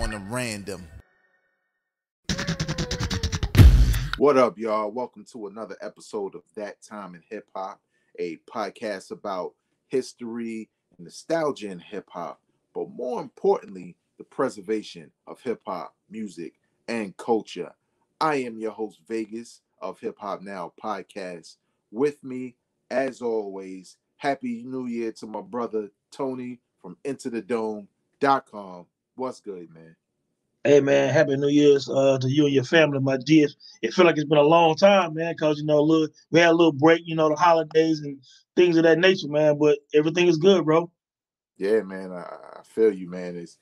on the random. What up, y'all? Welcome to another episode of That Time in Hip Hop, a podcast about history and nostalgia in hip hop, but more importantly, the preservation of hip hop, music, and culture. I am your host, Vegas of Hip Hop Now podcast. With me, as always, Happy New Year to my brother Tony from EnterDaDome.com. What's good, man? Hey man, happy New Year's uh, to you and your family, my dear. It feel like it's been a long time, man, because you know, look, we had a little break, you know, the holidays and things of that nature, man. But everything is good, bro. Yeah, man, I, I feel you, man. It's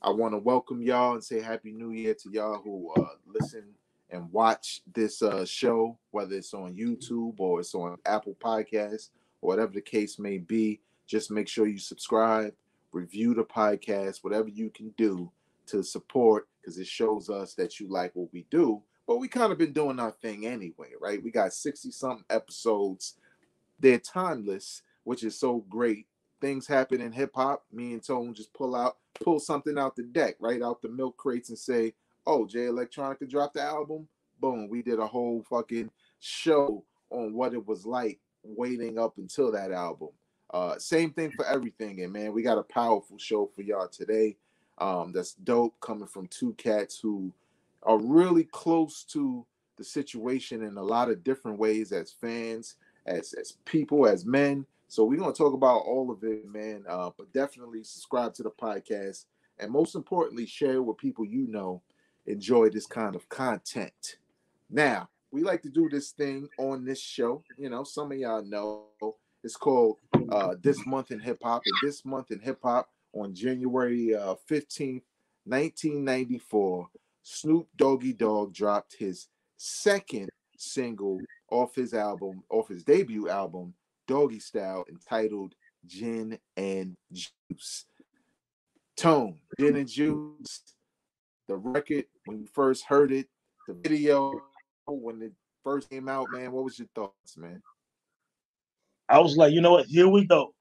I want to welcome y'all and say Happy New Year to y'all who uh, listen and watch this uh, show, whether it's on YouTube or it's on Apple Podcasts or whatever the case may be. Just make sure you subscribe, review the podcast, whatever you can do to support because it shows us that you like what we do. But we kind of been doing our thing anyway, right? We got 60 something episodes. They're timeless, which is so great. Things happen in hip hop. Me and Tone just pull out, pull something out the deck, right out the milk crates and say, oh, Jay Electronica dropped the album. Boom. We did a whole fucking show on what it was like waiting up until that album. Uh, same thing for everything. And man, we got a powerful show for y'all today. Um, that's dope coming from two cats who are really close to the situation in a lot of different ways as fans, as as people, as men. So we're gonna talk about all of it, man. Uh, but definitely subscribe to the podcast, and most importantly, share with people you know enjoy this kind of content. Now, we like to do this thing on this show. You know, some of y'all know it's called uh, This Month in Hip Hop. And this month in hip hop, on January uh, 15th, 1994, Snoop Doggy Dogg dropped his second single off his album, off his debut album, Doggy Style, entitled Gin and Juice. Tone, Gin and Juice, the record, when you first heard it, the video, when it first came out, man, what was your thoughts, man? I was like, you know what, here we go.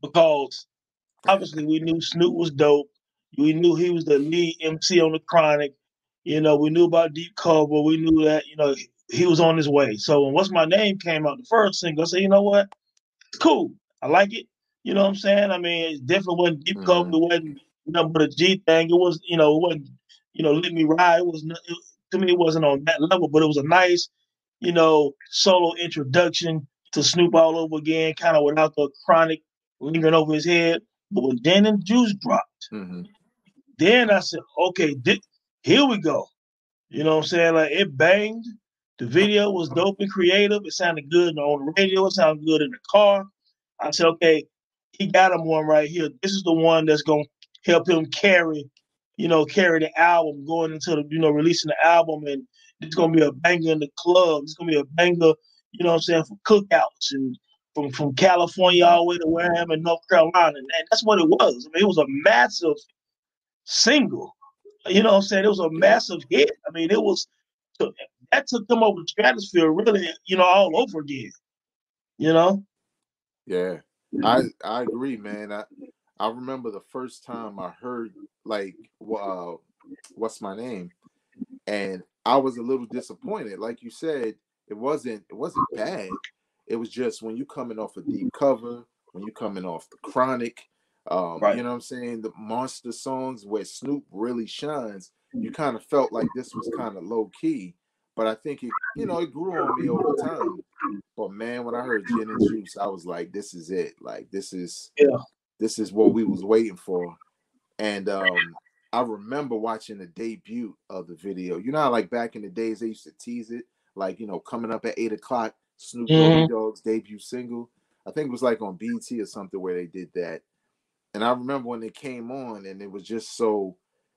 Because obviously we knew Snoop was dope. We knew he was the lead MC on the Chronic. You know, we knew about Deep Cover. We knew that, you know, he was on his way. So when What's My Name came out, the first single, I said, you know what? It's cool. I like it. You know what I'm saying? I mean, it definitely wasn't Deep Cover. Mm-hmm. It wasn't, know, but a G thing. It was, you know, it wasn't, you know, Let Me Ride. It was, it, to me, it wasn't on that level, but it was a nice, you know, solo introduction to Snoop all over again, kind of without the chronic lingering over his head. But when Gin and Juice dropped, mm-hmm. then I said, okay, th- here we go. You know what I'm saying? Like it banged. The video was dope and creative. It sounded good on the radio. It sounded good in the car. I said, okay, he got him one right here. This is the one that's gonna help him carry, you know, carry the album going into the, you know, releasing the album, and it's gonna be a banger in the club. It's gonna be a banger, you know what I'm saying, from cookouts and from from California all the way to where I am in North Carolina. And that's what it was. I mean, it was a massive single. You know what I'm saying? It was a massive hit. I mean, it was that took them over the stratosphere really, you know, all over again. You know? Yeah. I I agree, man. I I remember the first time I heard like uh, what's my name? And I was a little disappointed. Like you said, it wasn't it wasn't bad it was just when you coming off a deep cover, when you coming off the chronic, um, right. you know what I'm saying, the monster songs where Snoop really shines, you kind of felt like this was kind of low key. But I think it, you know, it grew on me over time. But man, when I heard Gin and Juice, I was like, this is it. Like this is yeah, this is what we was waiting for. And um I remember watching the debut of the video. You know, like back in the days they used to tease it, like you know, coming up at eight o'clock, Snoop mm-hmm. Dogg's debut single. I think it was like on BET or something where they did that. And I remember when it came on, and it was just so.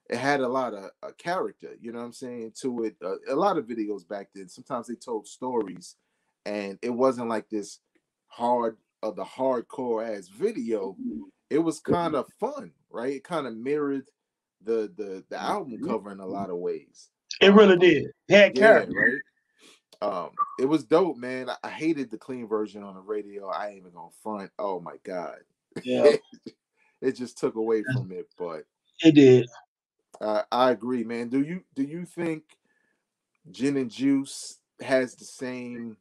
It had a lot of a character, you know what I'm saying, to it. Uh, a lot of videos back then. Sometimes they told stories, and it wasn't like this hard of the hardcore ass video. It was kind of fun, right? It kind of mirrored the the the album cover in a lot of ways. It really um, did. It had character, right? Um, it was dope, man. I hated the clean version on the radio. I ain't even gonna front. Oh my god. Yeah. it just took away from it, but it did. Uh, I agree, man. Do you do you think Gin and Juice has the same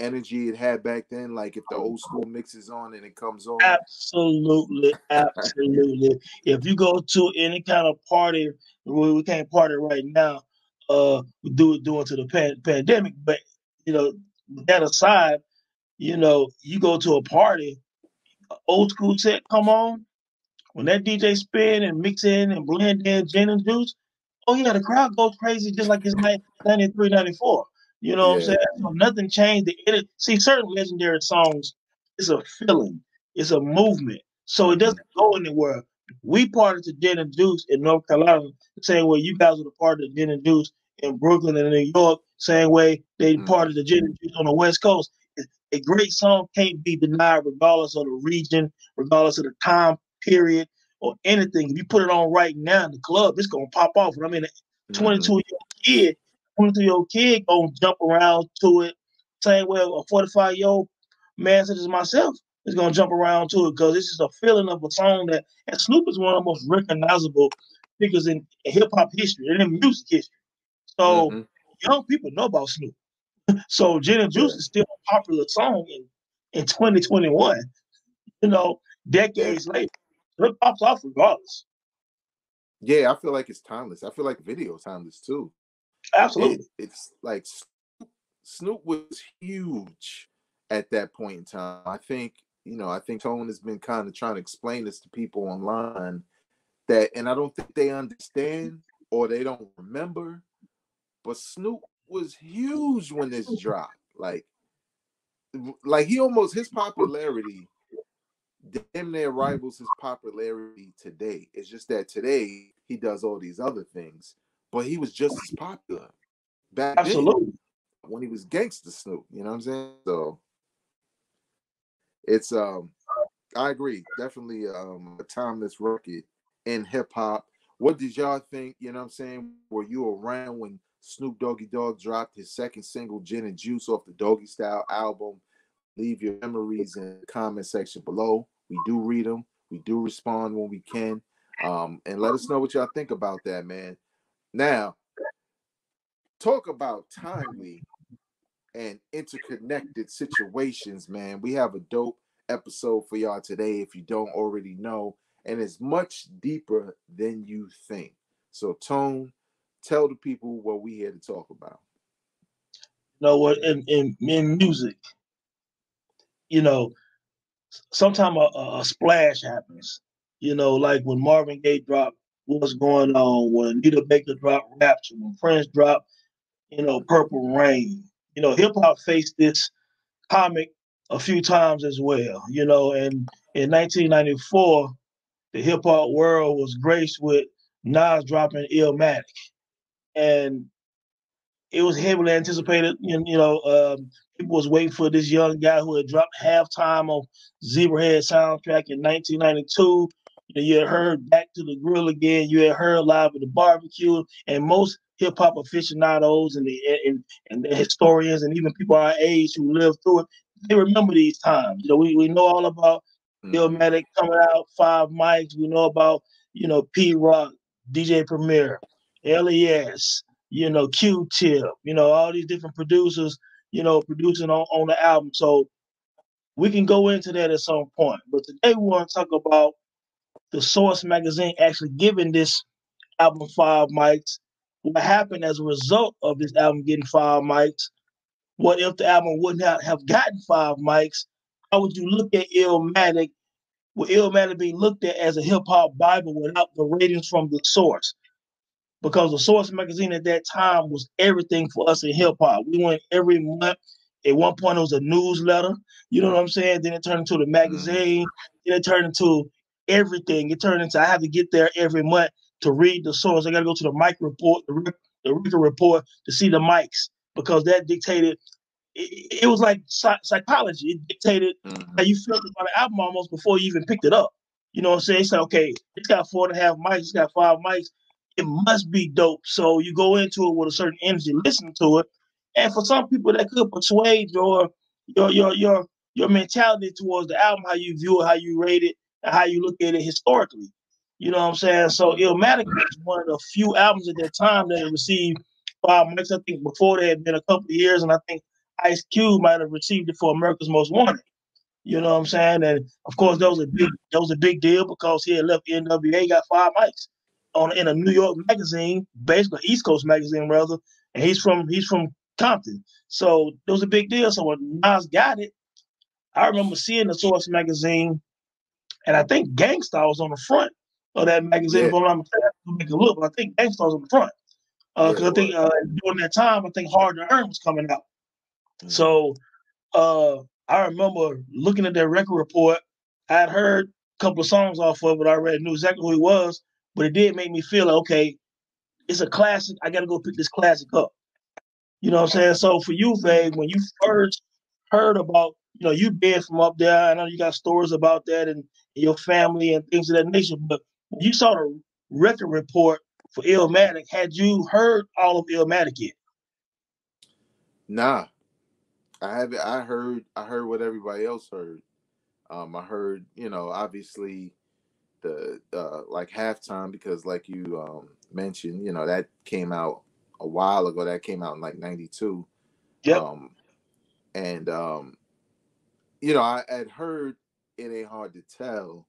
energy it had back then? Like if the old school mixes on and it comes on? Absolutely, absolutely. if you go to any kind of party, we, we can't party right now. Uh, do it due to the pan- pandemic, but you know that aside, you know you go to a party, old school set come on. When that DJ spin and mix in and blend in gin and juice, oh yeah, the crowd goes crazy just like it's 93, 94. You know what I'm saying? So nothing changed. The see certain legendary songs, it's a feeling, it's a movement. So it doesn't go anywhere. We part of the Gin and Juice in North Carolina the same way you guys are the part of the Gin and Juice in Brooklyn and New York, same way they mm. part of the Gin and Juice on the West Coast. A great song can't be denied regardless of the region, regardless of the time period or anything. If you put it on right now in the club, it's gonna pop off. I mean, a 22 year old kid 23 year old kid gonna jump around to it. Same way a 45 year old man such as myself is gonna jump around to it because this is a feeling of a song that and Snoop is one of the most recognizable figures in hip hop history and in music history. So mm-hmm. young people know about Snoop. so Gin and Juice is still a popular song in, in 2021. You know, decades later. It pops off regardless. Yeah, I feel like it's timeless. I feel like video timeless too. Absolutely. It, it's like Snoop was huge at that point in time. I think, you know, I think Tone has been kind of trying to explain this to people online that, and I don't think they understand or they don't remember, but Snoop was huge when this dropped. Like, like he almost his popularity damn near rivals his popularity today. It's just that today he does all these other things but he was just as popular back Absolutely. then when he was gangster Snoop. You know what I'm saying? So it's um I agree, definitely um a timeless record in hip hop. What did y'all think? You know what I'm saying? Were you around when Snoop Doggy Dogg dropped his second single, Gin and Juice, off the Doggy Style album? Leave your memories in the comment section below. We do read them. We do respond when we can. Um, and let us know what y'all think about that, man. Now, talk about timely and interconnected situations, man. We have a dope episode for y'all today if you don't already know, and it's much deeper than you think. So, Tone, tell the people what we here to talk about. You know what? In in, in music, you know, sometimes a, a, splash happens. You know, like when Marvin Gaye dropped what's going on when Anita Baker dropped Rapture, when Prince dropped, you know, Purple Rain. You know, hip hop faced this comic a few times as well. You know, and in 1994, the hip hop world was graced with Nas dropping Illmatic, and it was heavily anticipated. You know, um, people was waiting for this young guy who had dropped halftime on Zebrahead soundtrack in 1992 you had heard Back to the Grill again. You had heard Live at the Barbecue, and most hip hop aficionados and the and, and the historians and even people our age who lived through it, they remember these times. You know, we, we know all about mm-hmm. Illmatic coming out, Five Mics. We know about you know Pete Rock, DJ Premier, LES, you know Q-Tip, you know all these different producers, you know producing on, on the album. So we can go into that at some point. But today we want to talk about the Source magazine actually giving this album five mics. What happened as a result of this album getting five mics? What if the album wouldn't have gotten five mics? How would you look at Illmatic? Would Illmatic be looked at as a hip hop Bible without the ratings from the Source? Because the Source magazine at that time was everything for us in hip hop. We went every month. At one point, it was a newsletter. You know what I'm saying? Then it turned into the mm-hmm. magazine. Then it turned into everything. It turned into I have to get there every month to read the source. I got to go to the mic report, the, the record report to see the mics because that dictated. It, it was like psychology. It dictated mm-hmm. how you felt about the album almost before you even picked it up. You know what I'm saying? It's like, okay, it's got four and a half mics, it's got five mics. It must be dope. So you go into it with a certain energy, listen to it. And for some people, that could persuade your your your your your mentality towards the album, how you view it, how you rate it, how you look at it historically. You know what I'm saying? So Illmatic was one of the few albums at that time that received five mics. I think before there had been a couple of years, and I think Ice Cube might have received it for America's Most Wanted. You know what I'm saying? And of course, that was a big that was a big deal because he had left NWA, got five mics on in a New York magazine, basically East Coast magazine rather, and he's from he's from Compton. So it was a big deal. So when Nas got it, I remember seeing the Source magazine, and I think Gang Starr was on the front of that magazine. Yeah. I'm to make a look, but I think Gang Starr was on the front. Because uh, I think uh, during that time, I think Hard to Earn was coming out. Mm-hmm. So uh, I remember looking at that record report. I had heard a couple of songs off of it. I already knew exactly who he was, but it did make me feel like, okay, it's a classic. I got to go pick this classic up. You know what I'm saying? So for you, Vague, when you first heard about, you know, you being from up there, I know you got stories about that and your family and things of that nature, but you saw the record report for Illmatic, had you heard all of Illmatic yet? Nah. I haven't. I heard I heard what everybody else heard. Um, I heard, you know, obviously the uh, like halftime because like you um, mentioned, you know, that came out a while ago. That came out in like '92. Yep. Um, and um, you know, I had heard it ain't hard to tell,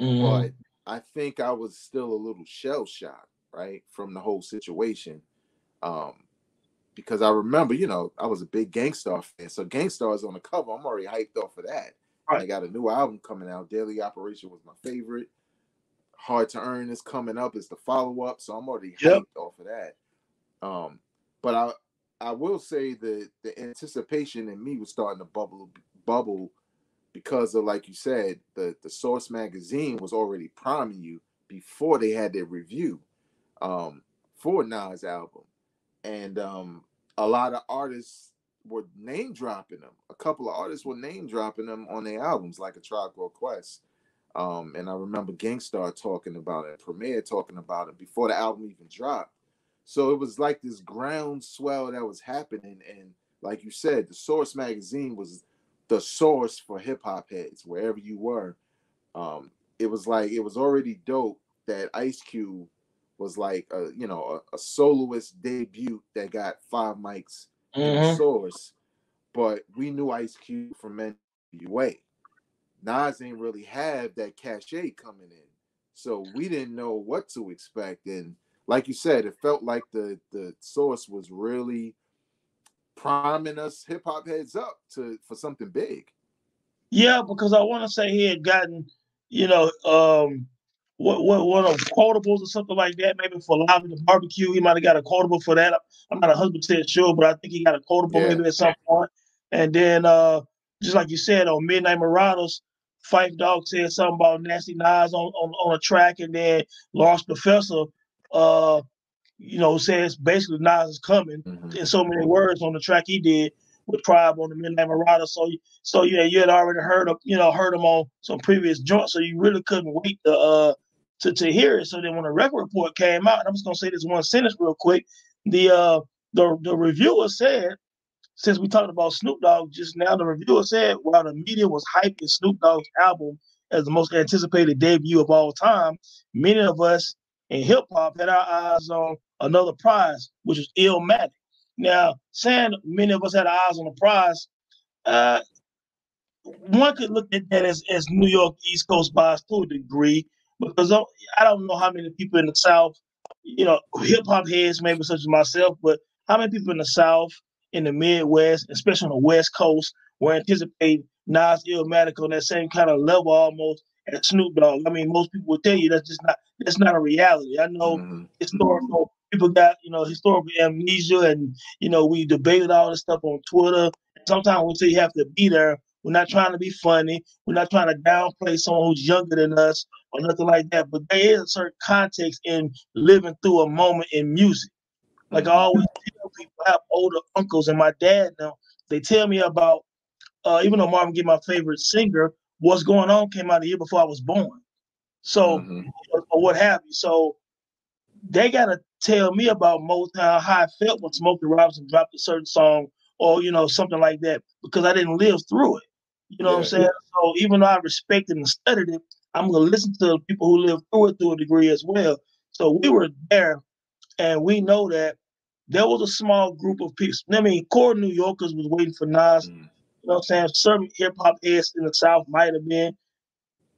mm. but I think I was still a little shell shocked, right, from the whole situation. Um, because I remember, you know, I was a big Gang Starr fan. So Gang Starr is on the cover. I'm already hyped off of that. Right. I got a new album coming out. Daily Operation was my favorite. Hard to Earn is coming up. It's the follow up. So I'm already yep. hyped off of that. Um, but I I will say that the anticipation in me was starting to bubble bubble because of like you said, the the Source magazine was already priming you before they had their review um, for Nas album, and um, a lot of artists were name dropping them. A couple of artists were name dropping them on their albums, like a Tribe Called Quest. Um, and I remember Gang Starr talking about it, Premier talking about it before the album even dropped. So it was like this groundswell that was happening. And like you said, the Source magazine was the source for hip hop heads, wherever you were. Um, it was like it was already dope that Ice Cube was like a you know a, a soloist debut that got five mics in the mm-hmm. source, but we knew Ice Cube from NWA. Nas ain't really have that cachet coming in, so we didn't know what to expect. And like you said, it felt like the the source was really priming us hip hop heads up to for something big. Yeah, because I want to say he had gotten, you know, um, what what one of quotables or something like that, maybe for live the barbecue. He might have got a quotable for that. I'm not a hundred percent sure, but I think he got a quotable yeah. maybe at some point. And then uh just like you said on Midnight Marauders, Phife Dawg said something about Nasty Nas on, on, on a track, and then Large Professor uh you know, says basically Nas is coming mm-hmm. in so many words on the track he did with Tribe on the Midnight Marauder. So, so yeah, you had already heard of, you know, heard him on some previous joints, so you really couldn't wait to uh to, to hear it. So then when the record report came out, and I'm just gonna say this one sentence real quick. The uh the the reviewer said, since we talked about Snoop Dogg just now, the reviewer said while the media was hyping Snoop Dogg's album as the most anticipated debut of all time, many of us in hip hop had our eyes on another prize, which is Illmatic. Now, saying many of us had our eyes on the prize, uh, one could look at that as, as New York East Coast bias to a degree, because I don't know how many people in the South, you know, hip hop heads, maybe such as myself, but how many people in the South, in the Midwest, especially on the West Coast, were anticipating Nas Illmatic on that same kind of level almost as Snoop Dogg. I mean, most people would tell you that's just not that's not a reality. I know mm-hmm. historical people got you know historical amnesia, and you know we debated all this stuff on Twitter. Sometimes we say you have to be there. We're not trying to be funny. We're not trying to downplay someone who's younger than us or nothing like that. But there is a certain context in living through a moment in music. Like I always tell people, I have older uncles and my dad now. They tell me about, uh, even though Marvin Gaye my favorite singer, What's Going On came out a year before I was born. So, mm-hmm. or, or, what have you. So, they got to tell me about Motown, how I felt when Smokey Robinson dropped a certain song or, you know, something like that, because I didn't live through it. You know yeah, what I'm saying? So, even though I respected and studied it, I'm gonna listen to the people who live through it to a degree as well. So we were there, and we know that there was a small group of people. I mean, core New Yorkers was waiting for Nas. Mm. You know what I'm saying? Certain hip hop heads in the South might have been.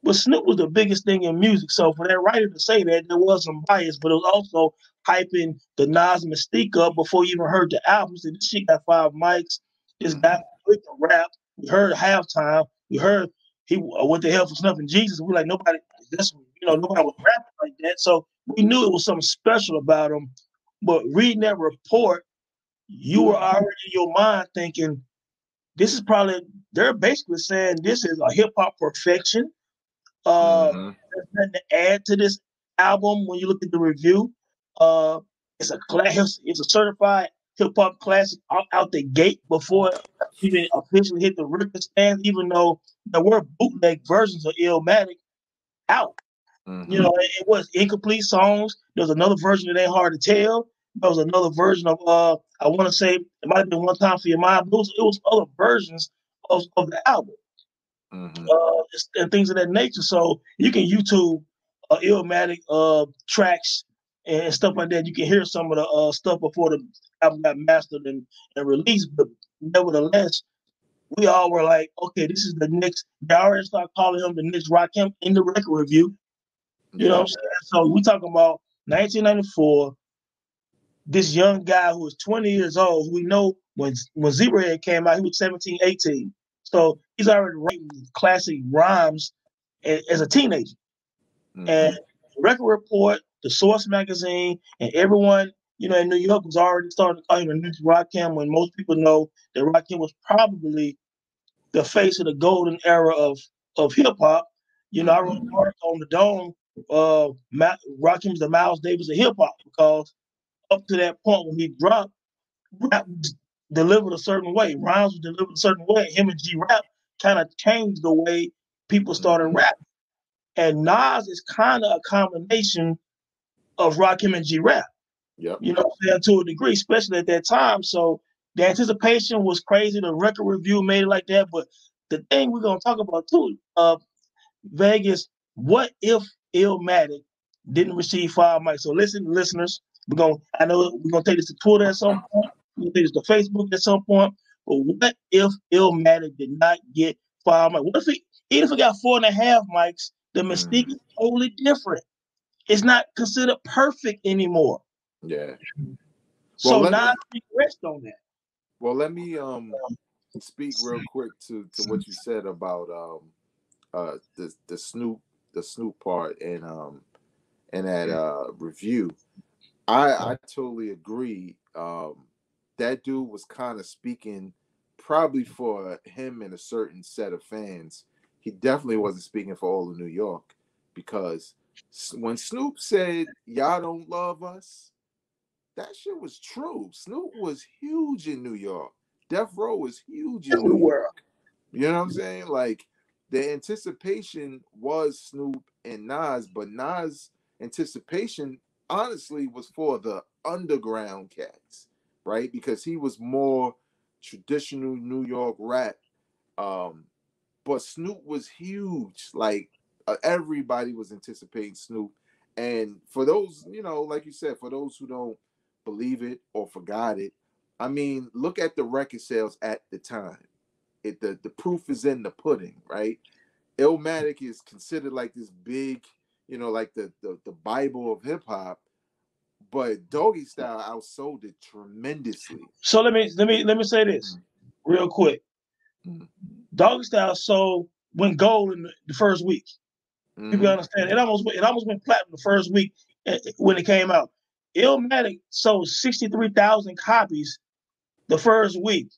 But Snoop was the biggest thing in music. So for that writer to say that, there was some bias, but it was also hyping the Nas mystique up before you even heard the album. So this shit got five mics. This mm-hmm. guy with the rap. We heard halftime. We heard he uh, what the hell for snuffing Jesus. We're like nobody. That's you know nobody was rapping like that. So we knew it was something special about him. But reading that report, you were already in your mind thinking, this is probably they're basically saying this is a hip hop perfection. Uh, mm-hmm. There's nothing to add to this album when you look at the review. Uh, it's a class. It's a certified hip hop classic out, out, the gate before even officially hit the record stand. Even though there were bootleg versions of Illmatic out, mm-hmm. you know, it, it, was incomplete songs. There was another version that ain't hard to tell. There was another version of uh, I want to say it might have been one time for your mind. But it was, it was other versions of, of the album mm-hmm. uh, and things of that nature. So you can YouTube uh, Illmatic uh, tracks and stuff like that. You can hear some of the uh, stuff before the album got mastered and, and released. But nevertheless, we all were like, okay, this is the next. They already start calling him the next Rakim in the record review. You yeah. know what I'm saying? So we talking about 1994. This young guy who was 20 years old, who we know when when Zebrahead came out, he was 17, 18. So he's already writing classic rhymes as a teenager. Mm-hmm. And Record Report, the Source magazine, and everyone, you know, in New York was already starting to call him the next Rakim when most people know that Rakim was probably the face of the golden era of, of hip hop. You know, I wrote an article on the Dome, uh, Rakim's the Miles Davis of hip hop because up to that point when he dropped, rap was delivered a certain way. Rhymes were delivered a certain way. Him and G Rap kind of changed the way people started rapping. And Nas is kind of a combination of Rakim and G Rap. Yep. You know what I'm saying? To a degree, especially at that time. So the anticipation was crazy. The record review made it like that. But the thing we're gonna talk about too, uh, Vegas, what if Illmatic didn't receive five mics? So listen, listeners, we're gonna I know we're gonna take this to Twitter at some point. We're gonna take this to Facebook at some point. But what if Illmatic did not get five mics? What if he even if he got four and a half mics, the mystique mm. is totally different. It's not considered perfect anymore. Yeah. So well, now me, rest on that. Well, let me um speak real quick to to what you said about um uh the the Snoop the Snoop part and um and that uh review. I I totally agree. Um that dude was kind of speaking probably for him and a certain set of fans. He definitely wasn't speaking for all of New York because when Snoop said y'all don't love us, that shit was true. Snoop was huge in New York. Death Row was huge in New York. You know what I'm saying? Like the anticipation was Snoop and Nas, but Nas' anticipation honestly was for the underground cats right? Because he was more traditional New York rap. Um, but Snoop was huge. Like everybody was anticipating Snoop. And for those, you know, like you said, for those who don't believe it or forgot it, I mean, look at the record sales at the time. It the, the proof is in the pudding, right? Illmatic is considered like this big, you know, like the the, the Bible of hip hop but Doggy Style outsold it tremendously. So let me let me let me say this mm-hmm. real quick. Mm-hmm. Doggy Style sold went gold in the first week. Mm-hmm. People understand it almost it almost went platinum the first week eh, when it came out. Illmatic sold sixty three thousand copies the first week.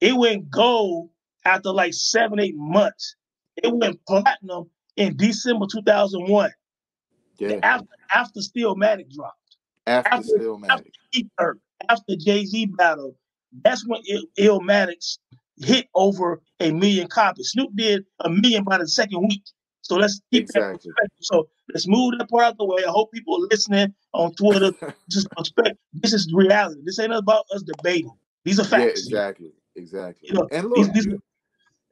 It went gold after like seven eight months. It went platinum in December two thousand one. Yeah. After after Stillmatic dropped. After, after Stillmatic. After, after Jay Z battle, that's when Il- Illmatic hit over a million copies. Snoop did a million by the second week. So let's keep exactly. that So let's move that part out the way. I hope people are listening on Twitter. just respect. This is reality. This ain't about us debating. These are facts. Yeah, exactly. Exactly. You know, and look, these, these, you,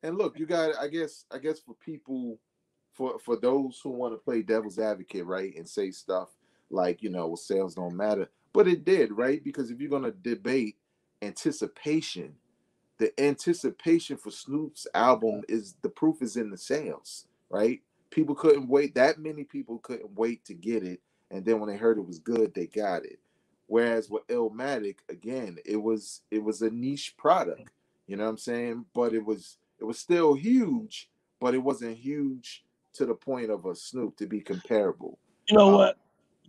and look, you got. I guess. I guess for people, for for those who want to play devil's advocate, right, and say stuff like you know, well, sales don't matter, but it did, right? Because if you're gonna debate anticipation, the anticipation for Snoop's album is the proof is in the sales, right? People couldn't wait. That many people couldn't wait to get it, and then when they heard it was good, they got it. Whereas with Illmatic, again, it was it was a niche product. You know what I'm saying? But it was it was still huge, but it wasn't huge to the point of a Snoop to be comparable. You know um, what?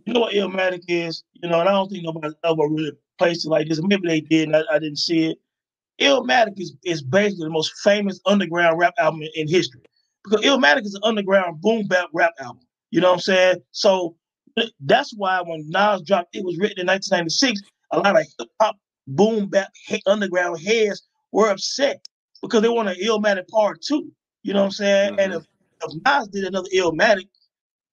You know what Illmatic is? You know, and I don't think nobody ever really placed it like this. Maybe they did, and I, I didn't see it. Illmatic is, is basically the most famous underground rap album in, in history. Because Illmatic is an underground boom bap rap album. You know what I'm saying? So that's why when Nas dropped, it was written in 1996. A lot of hip hop boom bap underground heads were upset because they want an Illmatic part two. You know what I'm saying? Mm-hmm. And if, if Nas did another Illmatic,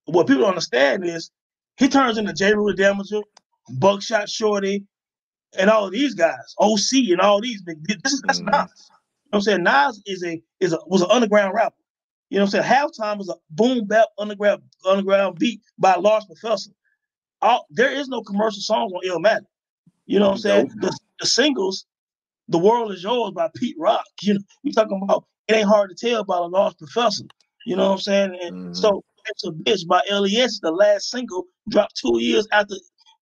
what people don't understand is he turns into Jeru Damaja, Buckshot Shorty, and all of these guys, OC and all these. This is that's mm-hmm. Nas. You know what I'm saying? Nas is a is a was an underground rapper. You know what I'm saying? Halftime was a boom bap underground underground beat by Large Professor. All, there is no commercial songs on Illmatic. You know what I'm saying? The, the, singles, "The World Is Yours" by Pete Rock. You know, we talking about it ain't hard to tell by a Large Professor. You know what I'm saying? And mm-hmm. so it's a bitch by LES, the last single, dropped two years after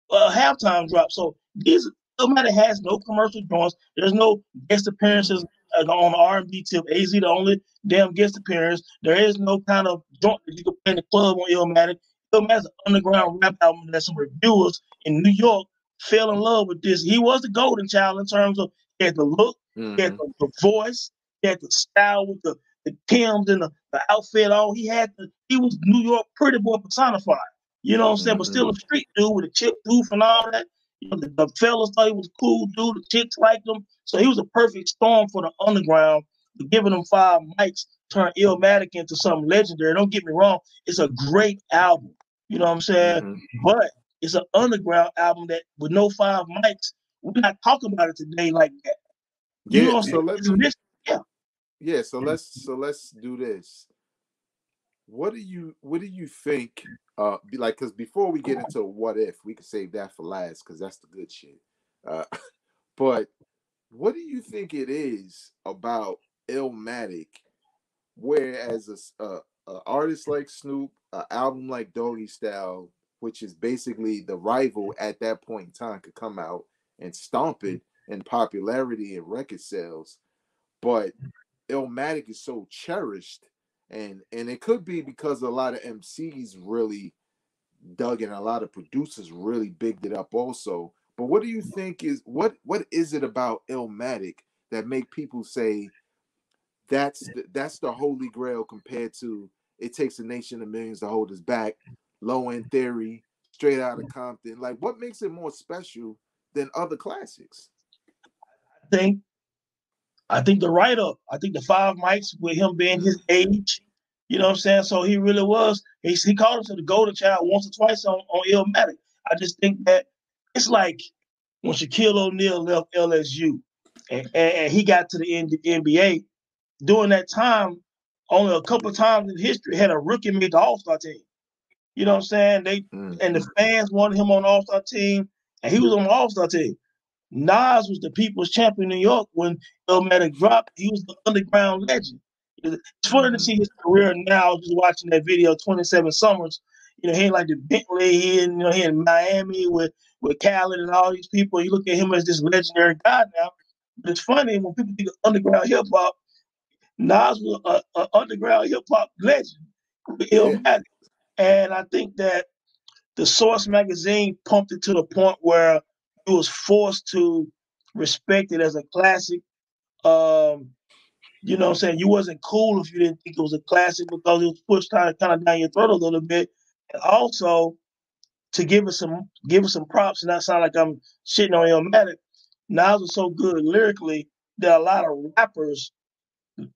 uh, halftime drop. So these Illmatic has no commercial joints. There's no guest appearances uh, on R&B tip. AZ the only damn guest appearance. There is no kind of joint that you can play in the club on Illmatic. Illmatic's an underground rap album that some reviewers in New York fell in love with this. He was the golden child in terms of he had the look, mm-hmm. he had mm-hmm. the, the, voice, he had the style with the, the Timbs and the, the outfit. All he had, the, he was New York pretty boy personified. You know what I'm saying? Mm-hmm. But still a street dude with a chip tooth and all that. Know, the, the fellas thought he was a cool dude. The chicks liked him. So he was a perfect storm for the underground. Giving them five mics turned Illmatic into something legendary. Don't get me wrong, it's a great album. You know what I'm saying? Mm-hmm. But it's an underground album that with no five mics, we're not talking about it today like that. You yeah, so let's yeah. Yeah, so let's so let's do this. What do you what do you think? Uh like because before we get into what if, we could save that for last because that's the good shit. Uh but what do you think it is about Illmatic, whereas a, a, a artist like Snoop, an album like Doggy Style, which is basically the rival at that point in time, could come out and stomp it in popularity and record sales, but Illmatic is so cherished, and and it could be because a lot of MCs really dug and a lot of producers really bigged it up also but what do you mm-hmm. think is what what is it about Illmatic that make people say that's the, that's the holy grail compared to it takes a nation of millions to hold us back, low end theory, straight out of Compton. Like what makes it more special than other classics? I think I think the write up, I think the five mics with him being his age, you know what I'm saying? So he really was, he, he called himself the golden child once or twice on, on Illmatic. I just think that it's like when Shaquille O'Neal left LSU and, and, he got to the NBA. During that time, only a couple times in history had a rookie made the All Star team. You know what I'm saying? They mm-hmm. and the fans wanted him on the All Star team, and he was on the All Star team. Nas was the people's champion in New York when Illmatic dropped. He was the underground legend. It's funny to see his career now, just watching that video, 27 Summers. You know, he ain't like the Bentley, he in, you know, he in Miami with with Khaled and all these people. You look at him as this legendary guy now. But it's funny when people think of underground hip hop, Nas was an underground hip hop legend, yeah. And I think that the Source magazine pumped it to the point where it was forced to respect it as a classic. Um, you know what I'm saying? You wasn't cool if you didn't think it was a classic because it was pushed kind of, kind of down your throat a little bit. And also, to give us some give us some props and not sound like I'm shitting on Illmatic. Nas was so good lyrically that a lot of rappers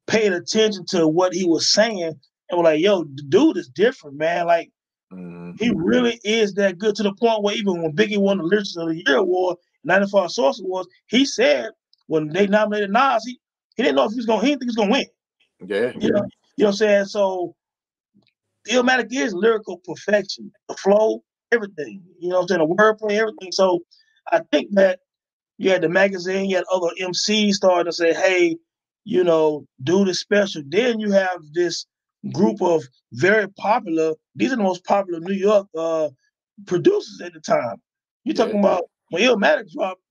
paid attention to what he was saying and were like, yo, the dude is different, man. Like mm-hmm. he really is that good to the point where even when Biggie won the Lyrics of the Year award, 95 Source Awards, he said when they nominated Nas, he, he didn't know if he was gonna he didn't think he was gonna win. Yeah. You know, you know what I'm saying? So Illmatic is lyrical perfection, the flow, everything. You know, what I'm saying the wordplay, everything. So I think that you had the magazine, you had other MCs starting to say, "Hey, you know, do this special." Then you have this group of very popular. These are the most popular New York uh, producers at the time. You're yeah. talking about when Illmatic dropped,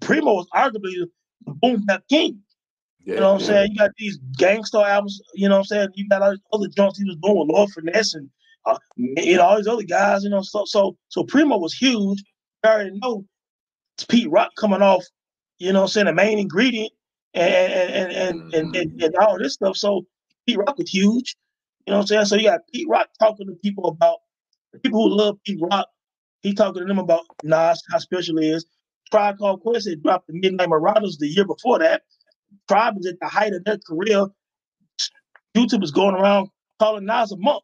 Primo was arguably the boom bap king. Yeah, you know what I'm saying? You got these Gang Starr albums, you know what I'm saying? You got all these other joints he was doing with Lord Finesse and uh, you know, all these other guys, you know. So so so Primo was huge. I already know it's Pete Rock coming off, you know what I'm saying, the main ingredient and and and and, and, and all this stuff. So Pete Rock was huge. You know what I'm saying? So you got Pete Rock talking to people about the people who love Pete Rock. He talking to them about Nas, how special it is. Tribe Called Quest had dropped the Midnight Marauders the year before that. Was at the height of their career. Q-Tip was going around calling Nas a monk.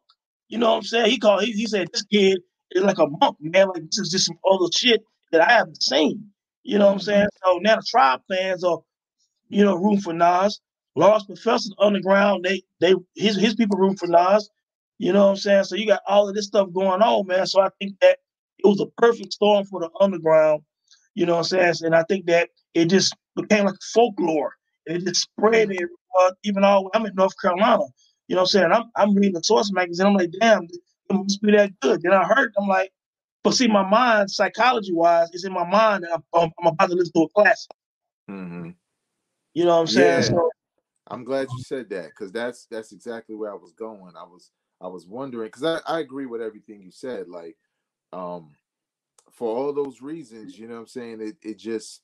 You know what I'm saying? He called he, he said this kid is like a monk, man. Like this is just some other shit that I haven't seen. You know what I'm saying? So now the tribe fans are, you know, room for Nas. Large Professor Underground, they they his his people room for Nas. You know what I'm saying? So you got all of this stuff going on, man. So I think that it was a perfect storm for the underground. You know what I'm saying? And I think that it just became like folklore. It just spread it, uh, even all I'm in North Carolina. You know what I'm saying? I'm I'm reading the Source magazine. I'm like, damn, it must be that good. Then I heard, I'm like, but see, my mind, psychology wise, is in my mind that I'm, I'm about to listen to a classic. Mm-hmm. You know what I'm saying? Yeah. So, I'm glad you said that because that's that's exactly where I was going. I was I was wondering because I, I agree with everything you said. Like, um, for all those reasons, you know what I'm saying? It it just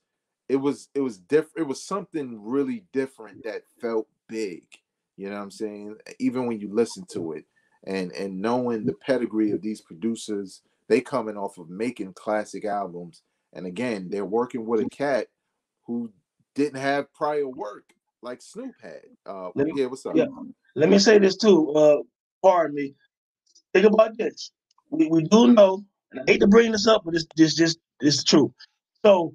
it was it was different. It was something really different that felt big. You know what I'm saying? Even when you listen to it and and knowing the pedigree of these producers, they coming off of making classic albums, and again, they're working with a cat who didn't have prior work like Snoop had. Uh, me, yeah, what's up? Yeah. Let me say this too. Uh, pardon me. Think about this. We, we do know, and I hate to bring this up, but it's this just this is true. So,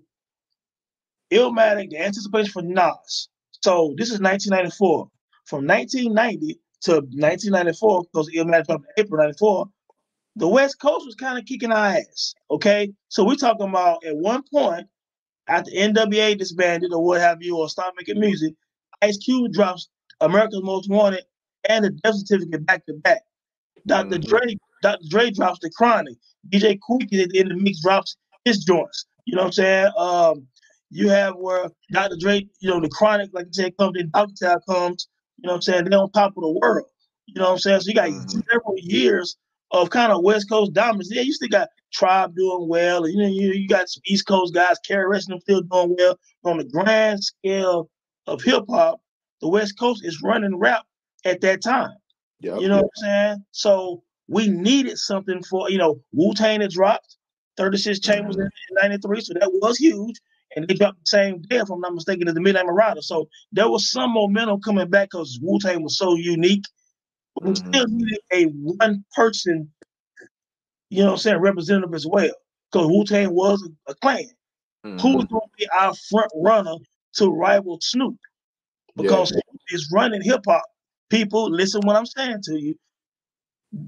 Illmatic, the anticipation for Nas. So this is 1994. From 1990 to 1994, because Illmatic dropped in April 94, the West Coast was kind of kicking our ass. Okay, so we're talking about at one point after NWA disbanded or what have you, or stopped making music, Ice Cube drops America's Most Wanted and the death certificate back to back. Dr. Mm-hmm. Dre, Dr. Dre drops the Chronic. DJ Quik at the end of the mix drops his joints. You know what I'm saying? Um, you have where Dr. Dre, you know, the Chronic, like you said, comes in, Dogtown comes. You know what I'm saying? They're on top of the world. You know what I'm saying? So you got mm-hmm. several years of kind of West Coast dominance. Yeah, you still got Tribe doing well, and you know you, you got some East Coast guys, KRS them still doing well. On the grand scale of hip hop, the West Coast is running rap at that time. Yep, you know yep. what I'm saying? So we needed something for you know Wu Tang had dropped 36 Chambers mm-hmm. in '93, so that was huge. And they dropped the same day, if I'm not mistaken, as the Midnight Marauder. So there was some momentum coming back because Wu Tang was so unique but we mm-hmm. still needed a one person, you know what I'm saying, representative as well. Because Wu Tang was a, a clan. Mm-hmm. Who's going to be our front runner to rival Snoop? Because yeah. Snoop is running hip hop. People, listen what I'm saying to you.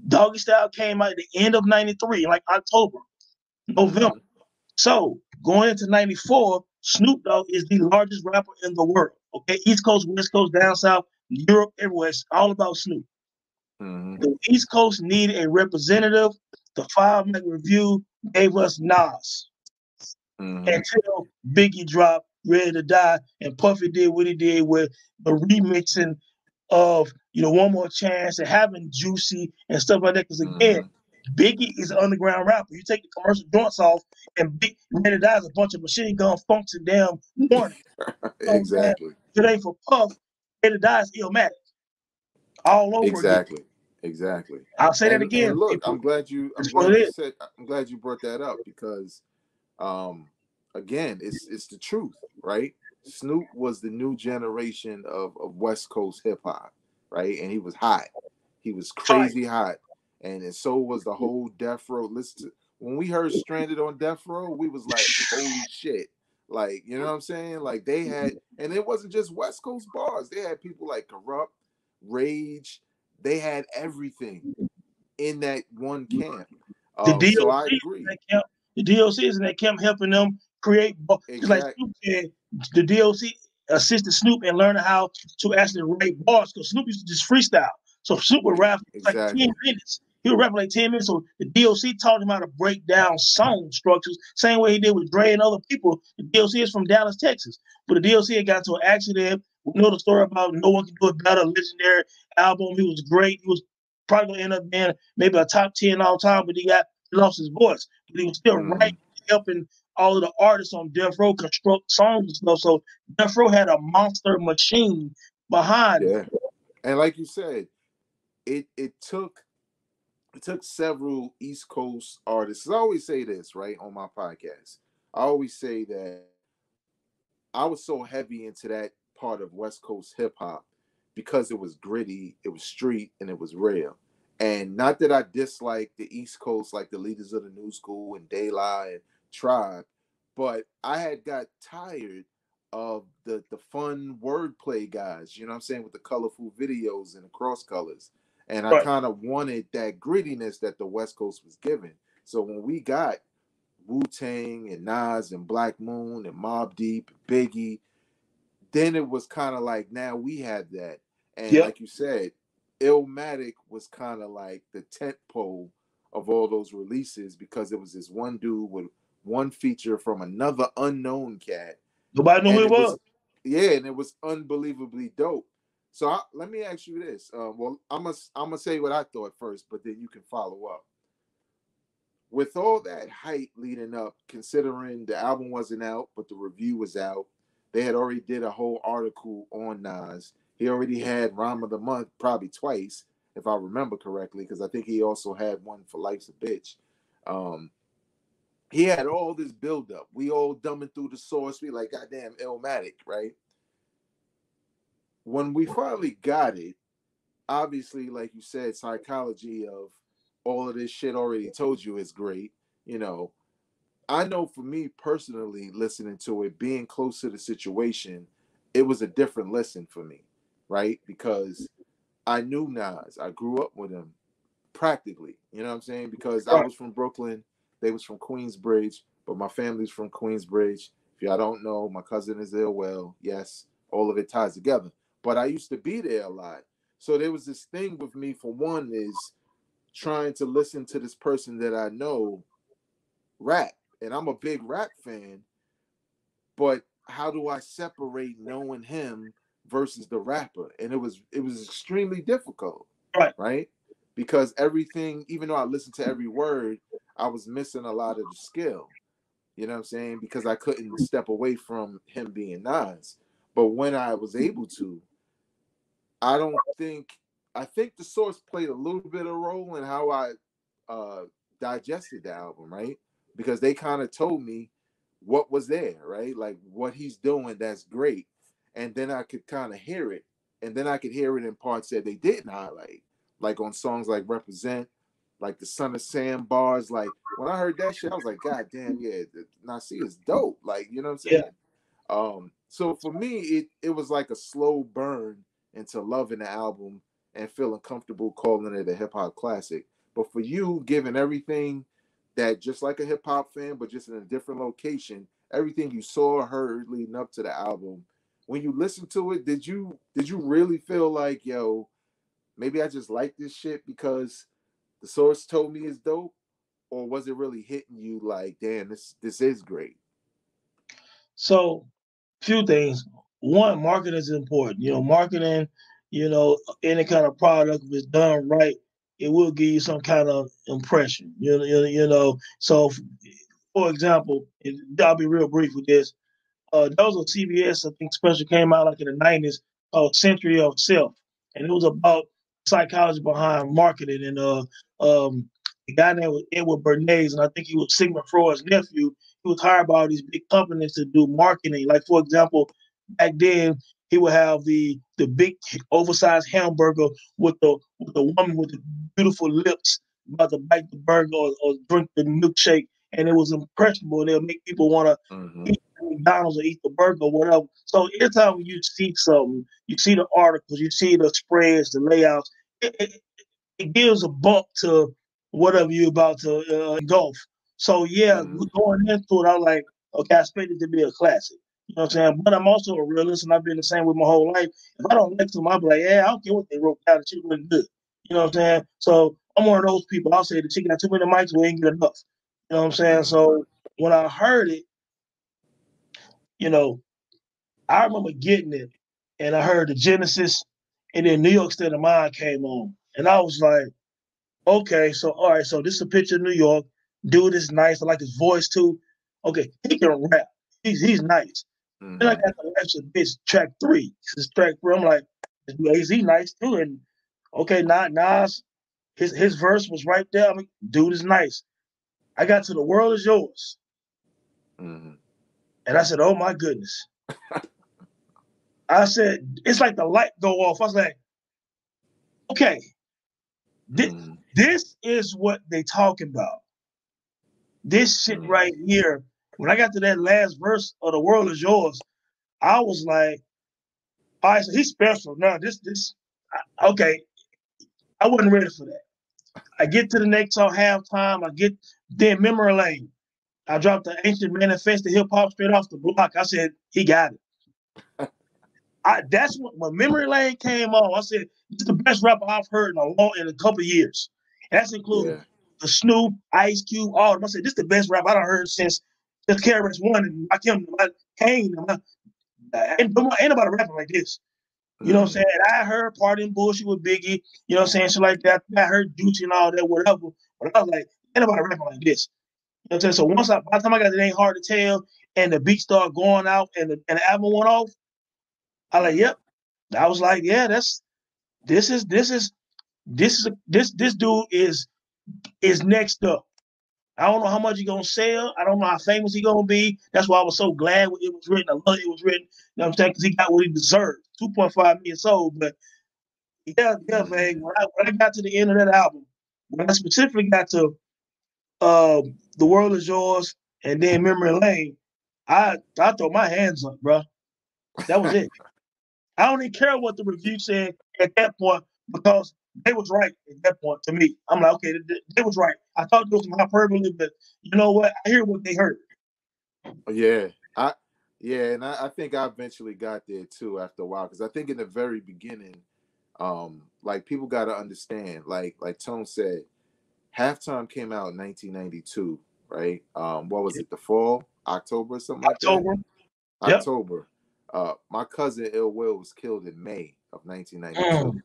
Doggy Style came out at the end of 93, like October, November. Mm-hmm. So going into 94, Snoop Dogg is the largest rapper in the world. Okay, East Coast, West Coast, down south, Europe, everywhere. It's all about Snoop. Mm-hmm. The East Coast needed a representative. The Five Minute Review gave us Nas mm-hmm. until Biggie dropped Ready to Die, and Puffy did what he did with the remixing of you know One More Chance and having Juicy and stuff like that. Because again, mm-hmm. Biggie is an underground rapper. You take the commercial joints off, and Big to is a bunch of machine gun funks and damn warning. exactly. Today for Puff, Die is Illmatic. All over exactly. Again. Exactly. I'll say and, that again. look, I'm glad you. I'm glad you, said, I'm glad you brought that up because, um, again, it's it's the truth, right? Snoop was the new generation of, of West Coast hip hop, right? And he was hot. He was crazy hot, and, and so was the mm-hmm. whole Death Row. Listen, to, when we heard "Stranded on Death Row," we was like, "Holy shit!" Like, you know what I'm saying? Like they mm-hmm. had, and it wasn't just West Coast bars. They had people like Kurupt, Rage, they had everything. Mm-hmm. in that one camp. Um, the so I agree. Camp, the DOC is in that camp helping them create. Exactly. Like Snoop said, the DOC assisted Snoop in learning how to actually write bars because Snoop used to just freestyle. So Snoop would rap exactly. like 10 minutes. He would rap like 10 minutes. So the DOC taught him how to break down song structures, same way he did with Dre and other people. The DOC is from Dallas, Texas. But the DOC had got to an accident. We know the story about No One Can Do It Better, legendary album. He was great. He was probably going to end up being maybe a top 10 all time, but he got he lost his voice. But he was still mm. writing, helping all of the artists on Death Row construct songs and stuff. So Death Row had a monster machine behind yeah. it. And like you said, it it took it took several East Coast artists. I always say this, right, on my podcast. I always say that I was so heavy into that part of West Coast hip hop because it was gritty, it was street, and it was real. And not that I dislike the East Coast, like the leaders of the New School and La and Tribe, but I had got tired of the the fun wordplay guys. You know what I'm saying with the colorful videos and the cross colors and right. I kind of wanted that grittiness that the West Coast was giving. So when we got Wu Tang and Nas and Black Moon and Mobb Deep, Biggie, then it was kind of like now we had that. And yep. like you said, Illmatic was kind of like the tent pole of all those releases because it was this one dude with one feature from another unknown cat. Nobody knew who it was. was. Yeah, and it was unbelievably dope. So I, let me ask you this. Uh, well, I'm gonna I'm gonna say what I thought first, but then you can follow up. With all that hype leading up, considering the album wasn't out, but the review was out, they had already did a whole article on Nas. He already had Rhyme of the Month probably twice, if I remember correctly, because I think he also had one for Life's a Bitch. Um, he had all this buildup. We all dumbing through the source. We like, goddamn, Illmatic, right? When we finally got it, obviously, like you said, psychology of all of this shit already told you is great. You know, I know for me personally, listening to it, being close to the situation, it was a different lesson for me, right? Because I knew Nas, I grew up with him practically, you know what I'm saying? Because I was from Brooklyn, they was from Queensbridge, but my family's from Queensbridge. If y'all don't know, my cousin is there. Well, yes, all of it ties together but I used to be there a lot. So there was this thing with me for one is trying to listen to this person that I know rap. And I'm a big rap fan. But how do I separate knowing him versus the rapper? And it was it was extremely difficult. Right. Right? Because everything, even though I listened to every word, I was missing a lot of the skill. You know what I'm saying? Because I couldn't step away from him being Nas. But when I was able to, I don't think I think the source played a little bit of role in how I uh, digested the album, right? Because they kind of told me what was there, right? Like what he's doing, that's great. And then I could kind of hear it. And then I could hear it in parts that they didn't highlight, like on songs like Represent, like the Son of Sam bars. Like when I heard that shit, I was like, God damn, yeah, Nasir is dope. Like, you know what I'm saying? Yeah. Um, so for me, it it was like a slow burn into loving the album and feeling comfortable calling it a hip hop classic. But for you, given everything that just like a hip hop fan, but just in a different location, everything you saw, heard leading up to the album, when you listen to it, did you did you really feel like, yo, maybe I just like this shit because the source told me it's dope? Or was it really hitting you like, damn, this this is great? So few things one, marketing is important. You know, marketing, you know, any kind of product, if it's done right, it will give you some kind of impression. You know, you know. So, for example, I'll be real brief with this. Uh, there was a CBS, I think, special came out like in the '90s called "Century of Self," and it was about psychology behind marketing. And uh, um, a guy named Edward Bernays, and I think he was Sigmund Freud's nephew. He was hired by all these big companies to do marketing. Like, for example, back then he would have the the big oversized hamburger with the with the woman with the beautiful lips about to bite the burger or, or drink the milkshake, and it was impressionable. They'll make people want to mm-hmm. eat McDonald's or eat the burger or whatever. So every time you see something, you see the articles, you see the spreads, the layouts. It, it, it gives a bump to whatever you're about to uh, golf. So yeah, mm-hmm. going into it, I was like, okay, I expect it to be a classic. You know what I'm saying? But I'm also a realist, and I've been the same with my whole life. If I don't like them, I'll be like, yeah, I don't care what they wrote down. The shit wasn't good. You know what I'm saying? So I'm one of those people. I'll say the chicken got too many mics, we ain't get enough. You know what I'm saying? So when I heard it, you know, I remember getting it, and I heard the Genesis, and then New York State of Mind came on, and I was like, okay, so all right, so this is a picture of New York. Dude is nice. I like his voice too. Okay, he can rap. He's he's nice. Mm-hmm. Then I got the rest bitch track three. This is track three. I'm like, he nice too? And okay, Nas, Nas, his his verse was right there. I mean, dude is nice. I got to the world is yours. Mm-hmm. And I said, Oh my goodness. I said, it's like the light go off. I was like, okay, this, mm. this is what they talking about. This shit mm. right here. When I got to that last verse of the world is yours, I was like, all right, so he's special. Now this this okay. I wasn't ready for that. I get to the next song halftime. I get then memory lane. I dropped the ancient manifest, the hip hop straight off the block. I said, he got it. I that's what when memory lane came on. I said, it's the best rapper I've heard in a long in a couple years. And that's including yeah. the Snoop, Ice Cube, all of them. I said, this is the best rap I've heard since the KRS One and I came I Kane. Ain't, ain't nobody rapping like this. You know what I'm mm. saying? I heard partying bullshit with Biggie, you know what I'm saying? Shit like that. I heard Gucci and all that, whatever. But I was like, ain't nobody rapping like this. You know what I'm saying? So once I by the time I got it ain't hard to tell and the beat started going out and the and the album went off, I like, yep. I was like, yeah, that's this is this is this is this this dude is is next up. I don't know how much he's gonna sell. I don't know how famous he's gonna be. That's why I was so glad when it was written. I love it was written. You know what I'm saying? Because he got what he deserved. 2.5 million sold. But yeah, yeah, man. When I, when I got to the end of that album, when I specifically got to uh, The World Is Yours and then Memory Lane, I I throw my hands up, bro. That was it. I don't even care what the review said at that point because they was right at that point to me. I'm like, okay, they, they was right. I thought it was some hyperbole, but you know what? I hear what they heard. Yeah, I yeah, and I, I think I eventually got there too after a while because I think in the very beginning, um, like people got to understand, like like Tone said, halftime came out in 1992, right? Um, what was it? The fall, October, something October. like that. Yep. October. Uh, my cousin Ill Will was killed in May of 1992. Mm.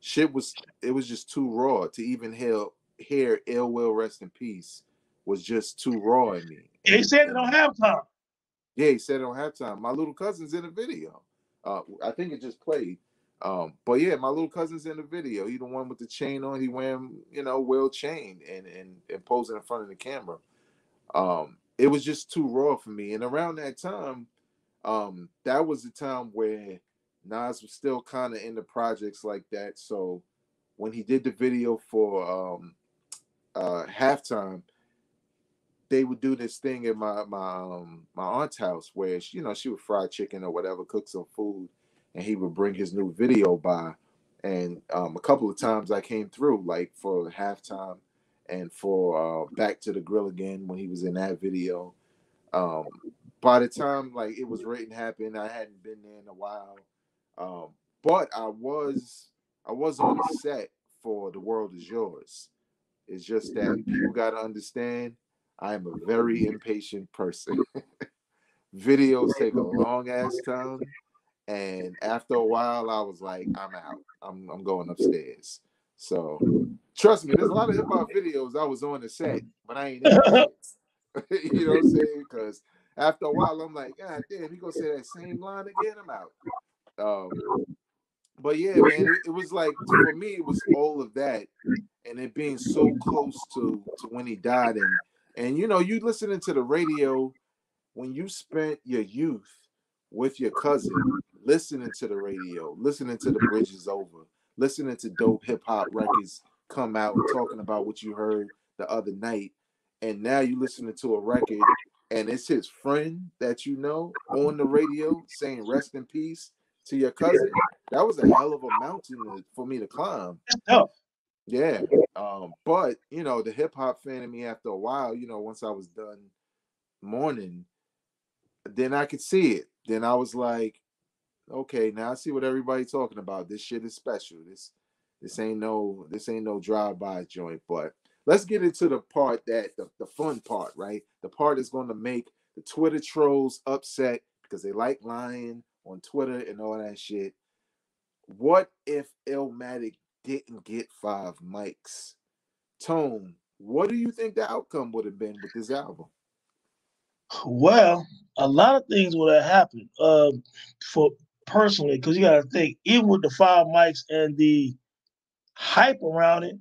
Shit was it was just too raw to even hear hear Ill Will rest in peace was just too raw in me. He said they don't have time. Yeah, he said it on halftime. My little cousin's in the video. Uh, I think it just played. Um, but yeah, my little cousin's in the video. He the one with the chain on. He wearing, you know, well chained and, and and posing in front of the camera. Um, it was just too raw for me. And around that time, um, that was the time where Nas was still kind of in the projects like that. So when he did the video for um uh halftime, they would do this thing at my my um, my aunt's house where she, you know she would fry chicken or whatever, cook some food, and he would bring his new video by. And um, a couple of times I came through, like for halftime and for uh, Back to the Grill again when he was in that video. Um, by the time like it was written happened, I hadn't been there in a while. Um, but I was I was on the set for The World Is Yours. It's just that people got to understand I am a very impatient person. Videos take a long ass time. And after a while, I was like, I'm out. I'm, I'm going upstairs. So trust me, there's a lot of hip hop videos I was on the set, but I ain't in You know what I'm saying? Because after a while, I'm like, God damn, you gonna say that same line again? I'm out. Um, but yeah, man, it, it, was like for me, it was all of that, and it being so close to to when he died, and and you know, you listening to the radio when you spent your youth with your cousin, listening to the radio, listening to the Bridge Is Over, listening to dope hip hop records come out talking about what you heard the other night, and now you listening to a record and it's his friend that you know on the radio saying rest in peace to your cousin. That was a hell of a mountain for me to climb. Yeah. Um, but you know, the hip hop fan in me after a while, you know, once I was done mourning, then I could see it. Then I was like, okay, now I see what everybody's talking about. This shit is special. This this ain't no this ain't no drive-by joint. But let's get into the part that the, the fun part, right? The part is going to make the Twitter trolls upset because they like lying on Twitter and all that shit. What if Illmatic didn't get five mics? Tone, what do you think the outcome would have been with this album? Well, a lot of things would have happened. Um, for personally, because you got to think, even with the five mics and the hype around it,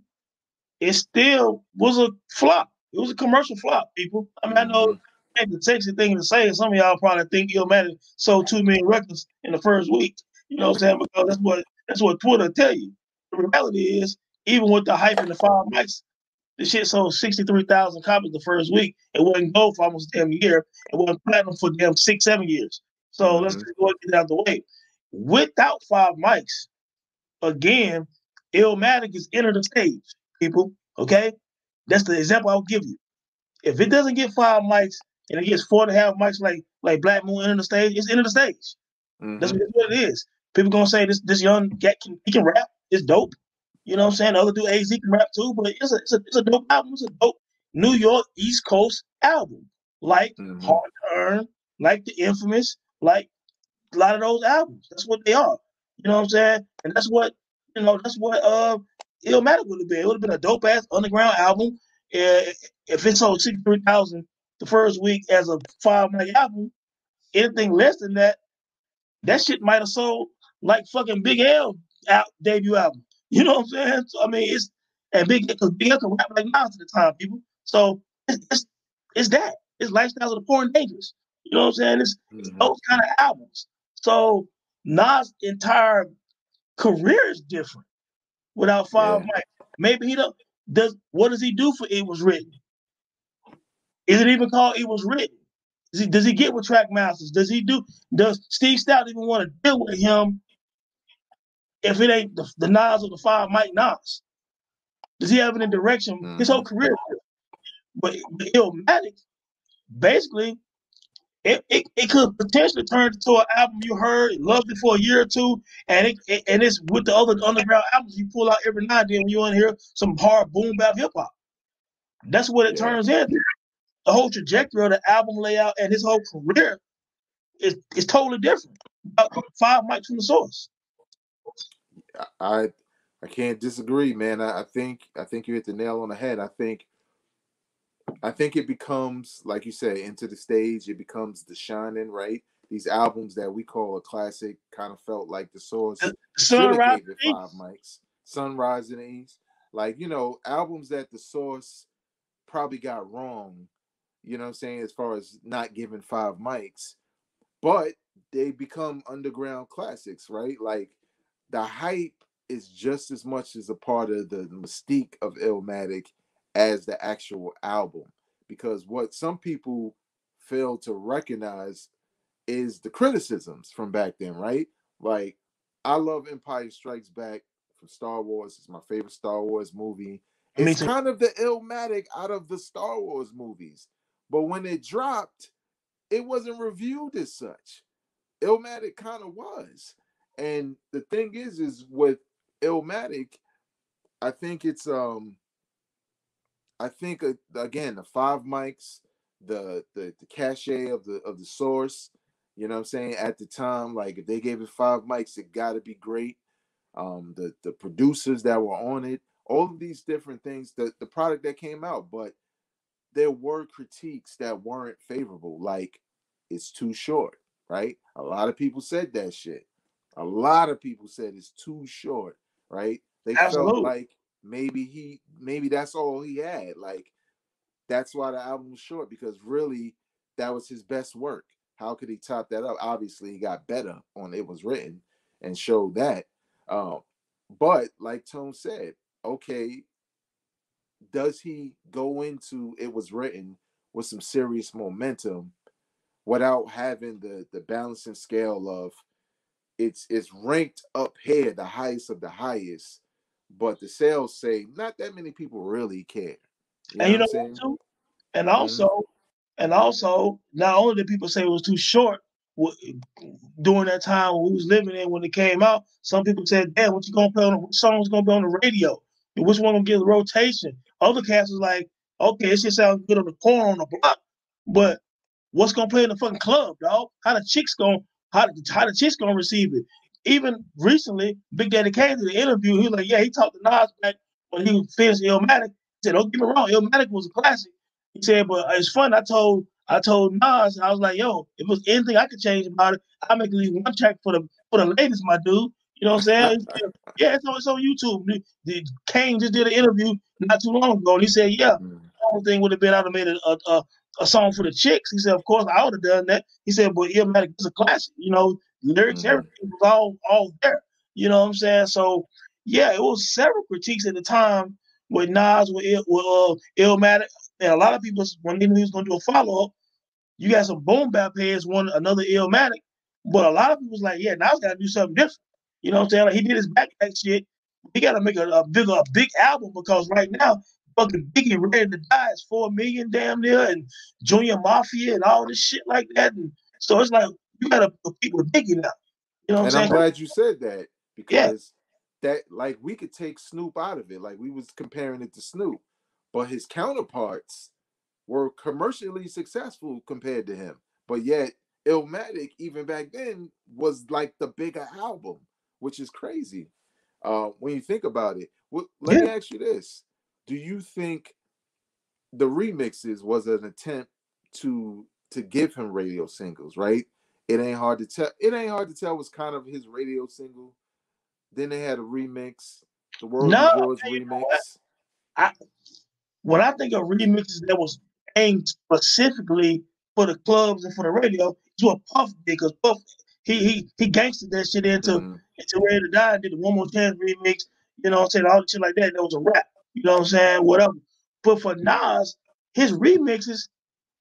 it still was a flop. It was a commercial flop, people. I mean. I know mm-hmm. The sexy thing to say, some of y'all probably think Illmatic sold two million records in the first week. You know what I'm saying? Because that's what that's what Twitter tell you. The reality is, even with the hype and the five mics, the shit sold 63,000 copies the first week. It wasn't gold for almost a damn year. It wasn't platinum for damn six, seven years. So mm-hmm. let's go and get out the way. Without five mics, again, Illmatic is Enta da Stage, people. Okay? That's the example I'll give you. If it doesn't get five mics and it gets four and a half mics like like Black Moon Enta da Stage, it's Enta da Stage. Mm-hmm. That's what it is. People gonna say this this young cat can he can rap. It's dope. You know what I'm saying? The other dude AZ can rap too, but it's a it's a, it's a dope album. It's a dope New York East Coast album. Like mm-hmm. Hard to Earn, like the infamous, like a lot of those albums. That's what they are. You know what I'm saying? And that's what you know. That's what uh Illmatic would have been. It would have been a dope ass underground album. Uh, if it sold sixty three thousand the first week as a five album, anything less than that, that shit might have sold like fucking Big L out debut album. You know what I'm saying? So I mean, it's and Big because Big L can rap like Nas at the time, people. So it's it's, it's that. It's lifestyles of the poor and dangerous. You know what I'm saying? It's, mm-hmm. it's those kind of albums. So Nas' entire career is different without five yeah. Maybe he don't does what does he do for it was written? Is it even called it was written? Does he, does he get with Trackmasters? Does he do does Steve Stoute even want to deal with him if it ain't the, the Nas or the five mic Nas? Does he have any direction? Mm-hmm. His whole career. But Illmatic, basically, it, it, it could potentially turn into an album you heard, loved it for a year or two, and it, it, and it's with the other underground albums you pull out every now and then when you want to hear some hard boom bap hip hop. That's what it yeah. turns into. The whole trajectory of the album layout and his whole career is is totally different. Uh, five mics from the source. I I can't disagree, man. I, I think I think you hit the nail on the head. I think I think it becomes, like you say, Enta da Stage, it becomes the shining, right? These albums that we call a classic kind of felt like the source. Sunrise five mics. Sunrise in the East. Like, you know, albums that the source probably got wrong, you know I'm saying, as far as not giving five mics, but they become underground classics, right? Like the hype is just as much as a part of the, the mystique of Illmatic as the actual album because what some people fail to recognize is the criticisms from back then, right? Like I love Empire Strikes Back from Star Wars. It's my favorite Star Wars movie. It's kind of the Illmatic out of the Star Wars movies. But when it dropped, it wasn't reviewed as such. Illmatic kind of was. And the thing is, is with Illmatic, I think it's um I think uh, again the five mics, the the the cachet of the of the source. You know what I'm saying? At the time, like if they gave it five mics, it got to be great. Um, the the producers that were on it, all of these different things, the the product that came out, but there were critiques that weren't favorable. Like it's too short, right? A lot of people said that shit. A lot of people said it's too short, right? They Absolutely. felt like maybe he maybe that's all he had. Like that's why the album was short because really that was his best work. How could he top that up? Obviously, he got better on it was written and showed that. Um, but like Tone said, okay, does he go into it was written with some serious momentum without having the the balancing scale of it's it's ranked up here, the highest of the highest, but the sales say not that many people really care. You and you know what, too? And also, mm-hmm. and also, not only did people say it was too short during that time we was living in when it came out, some people said, "Damn, what you gonna play on? What song's gonna be on the radio? Which one gonna get the rotation?" Other cats was like, "Okay, it just sounds good on the corner on the block, but what's gonna play in the fucking club, dog? How the chicks gonna how, how the chicks gonna receive it?" Even recently, Big Daddy came to the interview. He was like, "Yeah, he talked to Nas back when he finished Illmatic." He said, "Don't get me wrong, Illmatic was a classic." He said, "But it's fun." I told I told Nas, I was like, "Yo, if it was anything I could change about it, I make at least one track for the for the ladies, my dude." You know what I'm saying? yeah, it's on, it's on YouTube. The, the, Kane just did an interview not too long ago, and he said, "Yeah, mm. the whole thing would have been I'd have made a, a, a, song for the chicks." He said, "Of course, I would have done that." He said, "But Illmatic is a classic. You know, lyrics, mm. everything was all all there." You know what I'm saying? So, yeah, it was several critiques at the time with Nas with, with uh, Illmatic, and a lot of people when they knew he was going to do a follow up, you got some boom bap heads, one another Illmatic, but a lot of people was like, yeah, now he's got to do something different. You know what I'm saying? Like he did his backpack shit. He got to make a, a bigger, a big album because right now, fucking Biggie Ready to Die is four million damn near, and Junior Mafia and all this shit like that. And so it's like you got to compete with Biggie now. You know what and I'm saying? And I'm glad you said that because yeah. that, like, we could take Snoop out of it. Like we was comparing it to Snoop, but his counterparts were commercially successful compared to him. But yet, Illmatic, even back then, was like the bigger album, which is crazy uh, when you think about it. Well, let yeah. me ask you this: Do you think the remixes was an attempt to to give him radio singles? Right? It ain't hard to tell. It ain't hard to tell was kind of his radio single. Then they had a remix, the World no, Yours remix. I, when I think of remixes that was aimed specifically for the clubs and for the radio. It's what Puff did because Puff he he he gangstered that shit into mm-hmm. into Ready to Die. Did the One More Chance remix. You know what I'm saying? All the shit like that. That was a rap. You know what I'm saying? Whatever. But for Nas, his remixes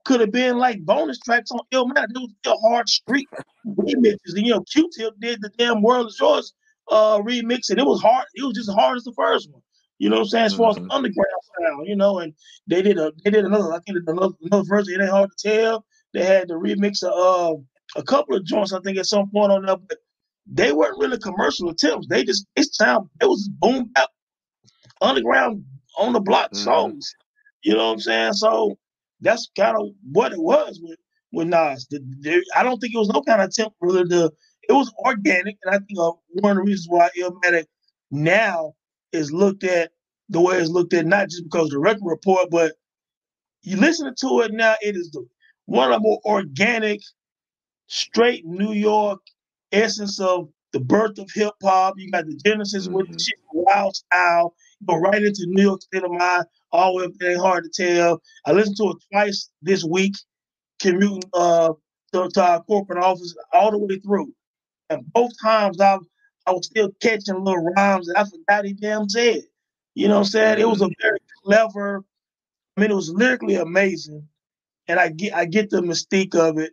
could have been like bonus tracks on Illmatic. It was still hard street remixes. And, you know, Q-Tip did the damn World is Yours uh, remix, and it was hard. It was just as hard as the first one. You know what I'm saying? As far mm-hmm. as underground sound, you know, and they did a they did another I think another, another version. It ain't hard to tell. They had the remix of uh, a couple of joints I think at some point on that, but they weren't really commercial attempts. They just it sound it was boom bap underground on the block mm-hmm. songs. You know what I'm saying? So that's kind of what it was with with Nas. The, the, I don't think it was no kind of attempt really to. It was organic, and I think uh, one of the reasons why Illmatic now is looked at the way it's looked at, not just because of the record report, but you listen to it now, it is the one of the more organic, straight New York essence of the birth of hip hop. You got the genesis mm-hmm. with the mm-hmm. shit wild style. You go right into New York State of Mind, all the way up there, ain't hard to tell. I listened to it twice this week, commuting uh, to, to our corporate office all the way through. And both times I've I was still catching little rhymes that I forgot he damn said. You know what I'm saying? It was a mm-hmm. very clever. I mean, it was lyrically amazing, and I get I get the mystique of it.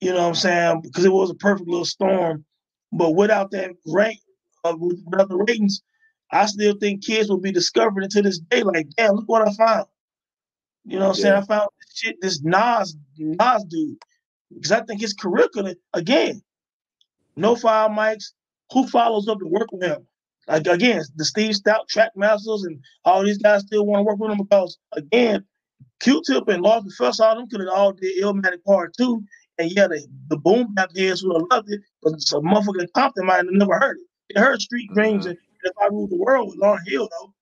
You know what I'm saying? Because it was a perfect little storm. But without that rank, uh, without the ratings, I still think kids will be discovering it to this day. Like, damn, look what I found. You know what I'm saying? I found this shit, this Nas, Nas dude. Because I think his curriculum, again, no file mics, who follows up to work with him? Like again, the Steve Stoute, track masters and all these guys still want to work with him because again, Q-Tip and Large Professor, all them could have all did Illmatic Part Two, and yeah, the, the boom bap heads would have loved it, but some motherfucker Compton might have never heard it. They heard Street Dreams mm-hmm. and If I Rule the World with Lauryn Hill though.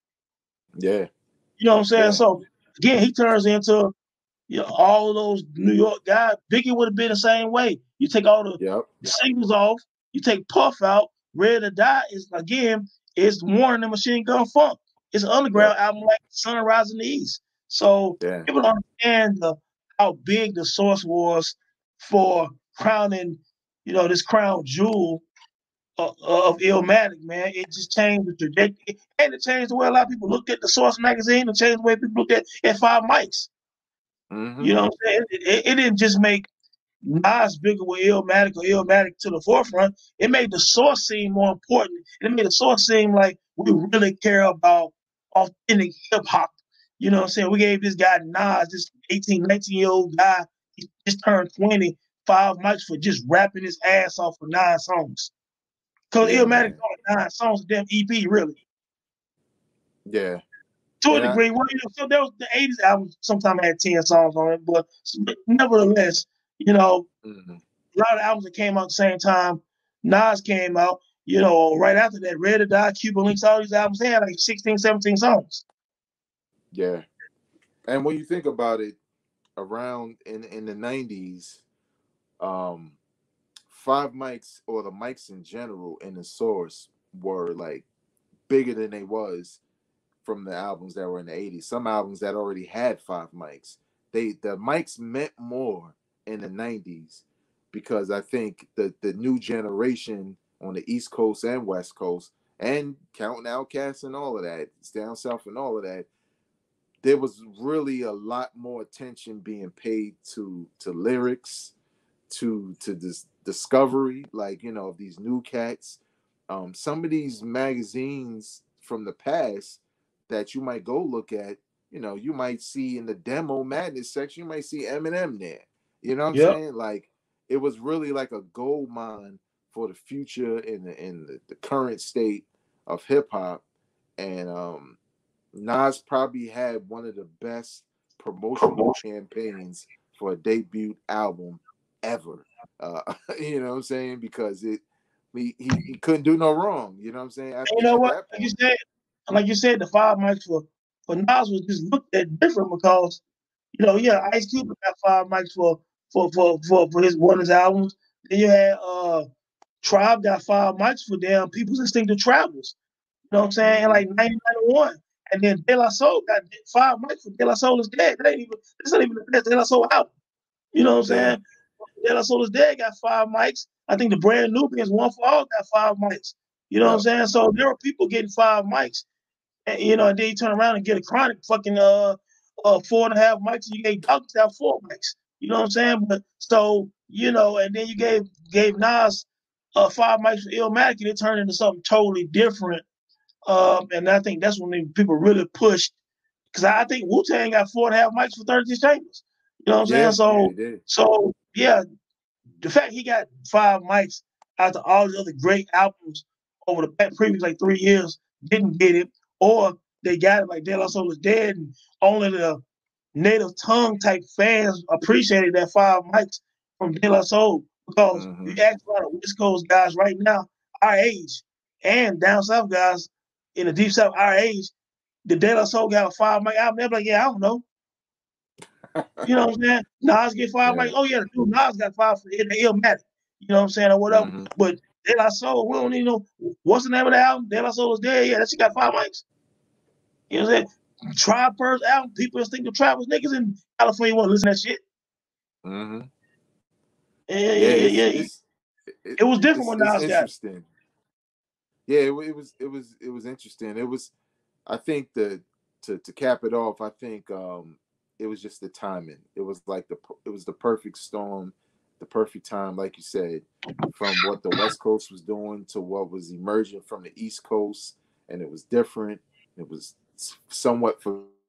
Yeah. You know what I'm saying? Yeah. So again, he turns into you know, all those New York guys. Biggie would have been the same way. You take all the yep. singles off, you take Puff out, Ready to Die is again, it's Warning and Machine Gun Funk. It's an underground yeah. album like Sunrise in the East. So yeah. people don't understand the, how big the source was for crowning, you know, this crown jewel of, of Illmatic, man. It just changed the trajectory. And it changed the way a lot of people looked at the Source magazine. It changed the way people looked at, at Five Mics. Mm-hmm. You know what I'm saying? It, it, it, didn't just make Nas bigger with Illmatic or Illmatic to the forefront, it made the source seem more important. It made the source seem like we really care about authentic hip hop. You know what I'm saying? We gave this guy Nas, this 18, 19 year old guy, he just turned 20, five mics for just rapping his ass off for nine songs. Because yeah, Illmatic only nine songs, damn EP, really. Yeah. To yeah. a degree, well, you know, so there was the 80s album sometimes had 10 songs on it, but nevertheless, you know, mm-hmm. a lot of albums that came out at the same time. Nas came out, you know, right after that, Ready to Die, Cuban Links, all these albums, they had like 16, 17 songs. Yeah. And when you think about it, around in, in the 90s, um, five mics or the mics in general in the source were like bigger than they was from the albums that were in the 80s. Some albums that already had five mics. They the mics meant more in the 90s because I think the the new generation on the East Coast and West Coast and counting OutKast and all of that, down south and all of that, there was really a lot more attention being paid to to lyrics, to to this discovery, like you know, of these new cats. Um, some of these magazines from the past that you might go look at, you know, you might see in the demo madness section, you might see Eminem there. You know what I'm saying? Like it was really like a gold mine for the future in the in the, the current state of hip hop. And um Nas probably had one of the best promotional campaigns for a debut album ever. Uh, you know what I'm saying? Because it he, he, he, couldn't do no wrong. You know what I'm saying? After you know what? Like you said, like you said, the five mics for for Nas was just looked at different because you know, yeah, Ice Cube got five mics for for for for, for his one of his albums. Then you had uh Tribe got five mics for them People's Instinctive Travels. You know what I'm saying? In like 1991. And then De La Soul got five mics for De La Soul is dead. That ain't even this not even the best De La Soul album. You know what I'm saying? De La Soul is dead got five mics. I think the Brand Nubian one for all got five mics. You know what I'm saying? So there are people getting five mics. And you know, and then you turn around and get a chronic fucking uh uh four and a half mics, and you get Douglas have four mics. You know what I'm saying? But so, you know, and then you gave gave Nas uh five mics for Illmatic, and it turned into something totally different um, and I think that's when people really pushed because I think Wu Tang got four and a half mics for 36 chambers. You know what I'm yeah, saying? So, yeah, so yeah, the fact he got five mics after all the other great albums over the previous like three years didn't get it, or they got it like De La Soul is dead, and only the native tongue type fans appreciated that five mics from De La Soul because mm-hmm. you ask a lot of West Coast guys right now, our age, and down south guys, in the deep south, our age, the De La Soul got a five mic album. They're like, yeah, I don't know. you know what I'm saying? Nas get five yeah. mic. Oh yeah, the dude Nas got five for the Illmatic. You know what I'm saying or whatever. Mm-hmm. But De La Soul, we don't even know what's the name of the album. De La Soul is dead. Yeah, that she got five mics. You know what I'm saying? Tribe first album. People just think the Tribe was niggas in California want to listen to that shit. Mm-hmm. Yeah, yeah, yeah, yeah. It's, it's, it was different when Nas got. It yeah, it, it, was it was it was interesting. It was, I think the to to cap it off, I think um it was just the timing. It was like the it was the perfect storm, the perfect time, like you said, from what the West Coast was doing to what was emerging from the East Coast, and it was different. It was somewhat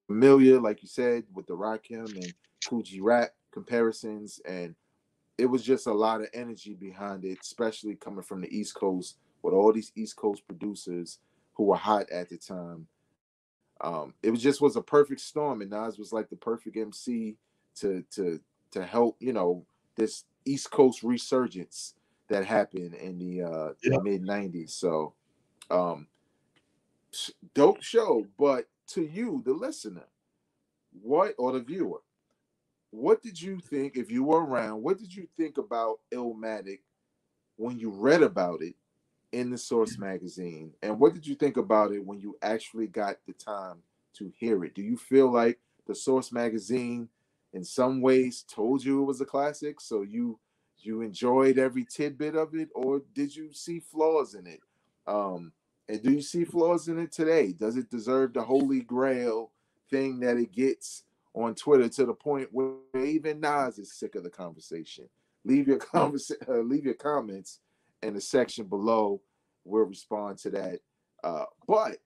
familiar, like you said, with the Rakim and G Rap comparisons, and it was just a lot of energy behind it, especially coming from the East Coast with all these East Coast producers who were hot at the time. Um, it was just was a perfect storm, and Nas was like the perfect MC to to to help you know this East Coast resurgence that happened in the, uh, yeah. mid '90s. So, um, dope show. But to you, the listener, what or the viewer, what did you think if you were around? What did you think about Illmatic when you read about it in the Source magazine. And what did you think about it when you actually got the time to hear it? Do you feel like the Source magazine in some ways told you it was a classic, so you you enjoyed every tidbit of it, or did you see flaws in it? Um, and do you see flaws in it today? Does it deserve the holy grail thing that it gets on Twitter to the point where even Nas is sick of the conversation? leave your conversation, uh, leave your comments in the section below. We'll respond to that. Uh, but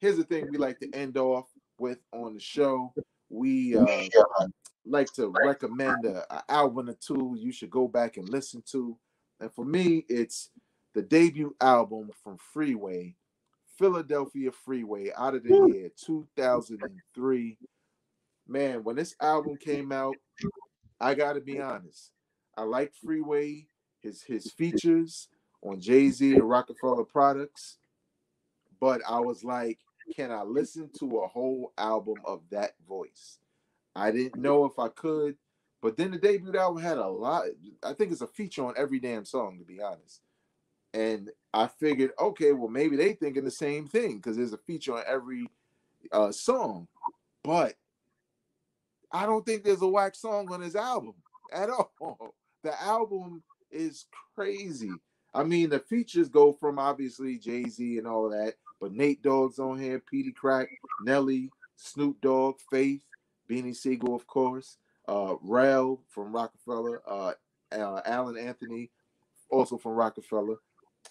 here's the thing we like to end off with on the show. We uh, like to recommend an album or two you should go back and listen to. And for me, it's the debut album from Freeway, Philadelphia Freeway, out of the year 2003. Man, when this album came out, I got to be honest. I like Freeway, his his features on Jay Z and Roc-A-Fella Products, but I was like, can I listen to a whole album of that voice? I didn't know if I could, but then the debut album had a lot. I think it's a feature on every damn song, to be honest. And I figured, okay, well maybe they thinking the same thing because there's a feature on every uh, song, but I don't think there's a wax song on his album at all. The album is crazy. I mean, the features go from obviously Jay Z and all that, but Nate Dogg's on here, Peedi Crakk, Nelly, Snoop Dogg, Faith, Beanie Sigel, of course, uh, Rel from Roc-A-Fella, uh, uh, Alan Anthony, also from Roc-A-Fella,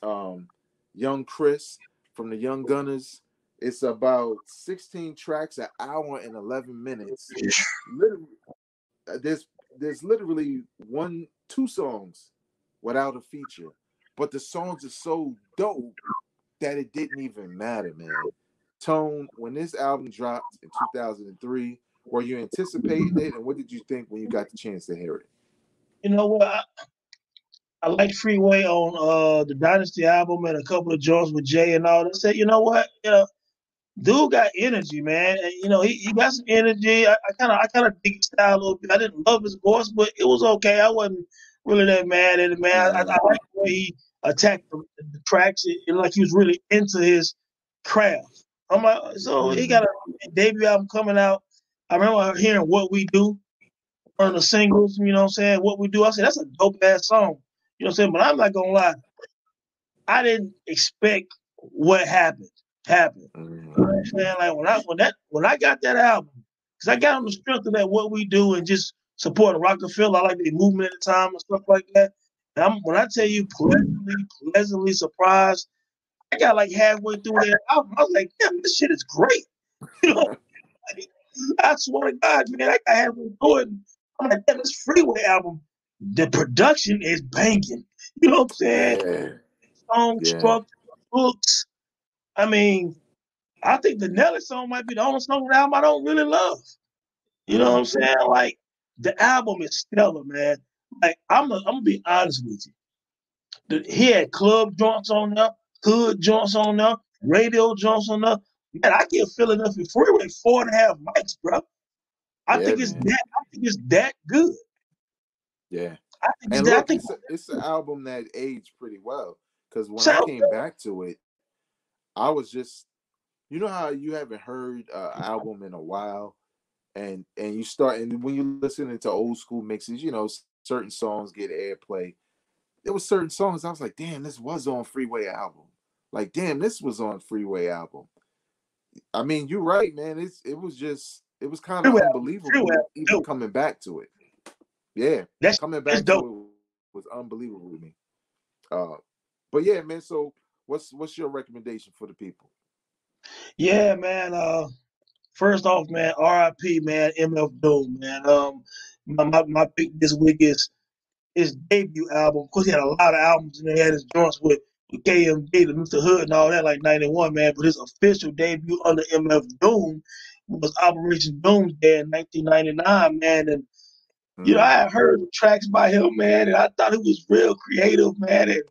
um, Young Chris from the Young Gunners. It's about 16 tracks, an hour and 11 minutes. Literally, uh, there's there's literally one, two songs without a feature, but the songs are so dope that it didn't even matter, man. Tone, when this album dropped in 2003, were you anticipating it, and what did you think when you got the chance to hear it? You know what? I, I like Freeway on uh the Dynasty album and a couple of joints with Jay and all that. I said, you know what? You know, dude got energy, man. And, you know, he, he got some energy. I kind of I kind of dig his style a little bit. I didn't love his voice, but it was okay. I wasn't really that mad at it, man. I, I, I like the way he attacked the, the tracks. It, it, like he was really into his craft. I'm like, so he got a debut album coming out. I remember hearing "What We Do" on the singles. You know what I'm saying? "What We Do." I said that's a dope ass song. You know what I'm saying? But I'm not gonna lie. I didn't expect what happened happen. Mm-hmm. You know I'm saying? Like when I when that when I got that album, because I got on the strength of that what we do and just supporting Roc-A-Fella. I like the movement at the time and stuff like that. And I'm, when I tell you pleasantly, pleasantly surprised, I got like halfway through that album. I was like, damn, this shit is great. You know, I swear to God, man, I got halfway through it. I'm like, damn, this Freeway album, the production is banging. You know what I'm saying? Yeah. Song yeah. structure, books, I mean, I think the Nelly song might be the only song on the album I don't really love. You know what I'm saying? Like the album is stellar, man. Like I'm, a, I'm gonna be honest with you. The, he had club joints on there, hood joints on there, radio joints on there. Man, I give Philadelphia Freeway four and a half mics, bro. I yeah, think it's man. that. I think it's that good. Yeah. I think, and look, think, it's, a, it's an album that aged pretty well because when I came good. back to it, I was just, you know how you haven't heard an album in a while, and and you start and when you listen to old school mixes, you know certain songs get airplay. There was certain songs I was like, damn, this was on Freeway album. Like, damn, this was on Freeway album. I mean, you're right, man. It's it was just it was kind of unbelievable Freeway. even coming back to it. Yeah, that's coming back to it was unbelievable to me. Uh, but yeah, man. So What's what's your recommendation for the people? Yeah, man. Uh, first off, man, RIP, man, MF Doom, man. Um, my, my, my pick this week is his debut album. Of course, he had a lot of albums and he had his joints with, with KMD, the Mr. Hood, and all that, like '91, man. But his official debut under MF Doom was Operation Doomsday in 1999, man. And you know, mm. I heard tracks by him, man, and I thought it was real creative, man. And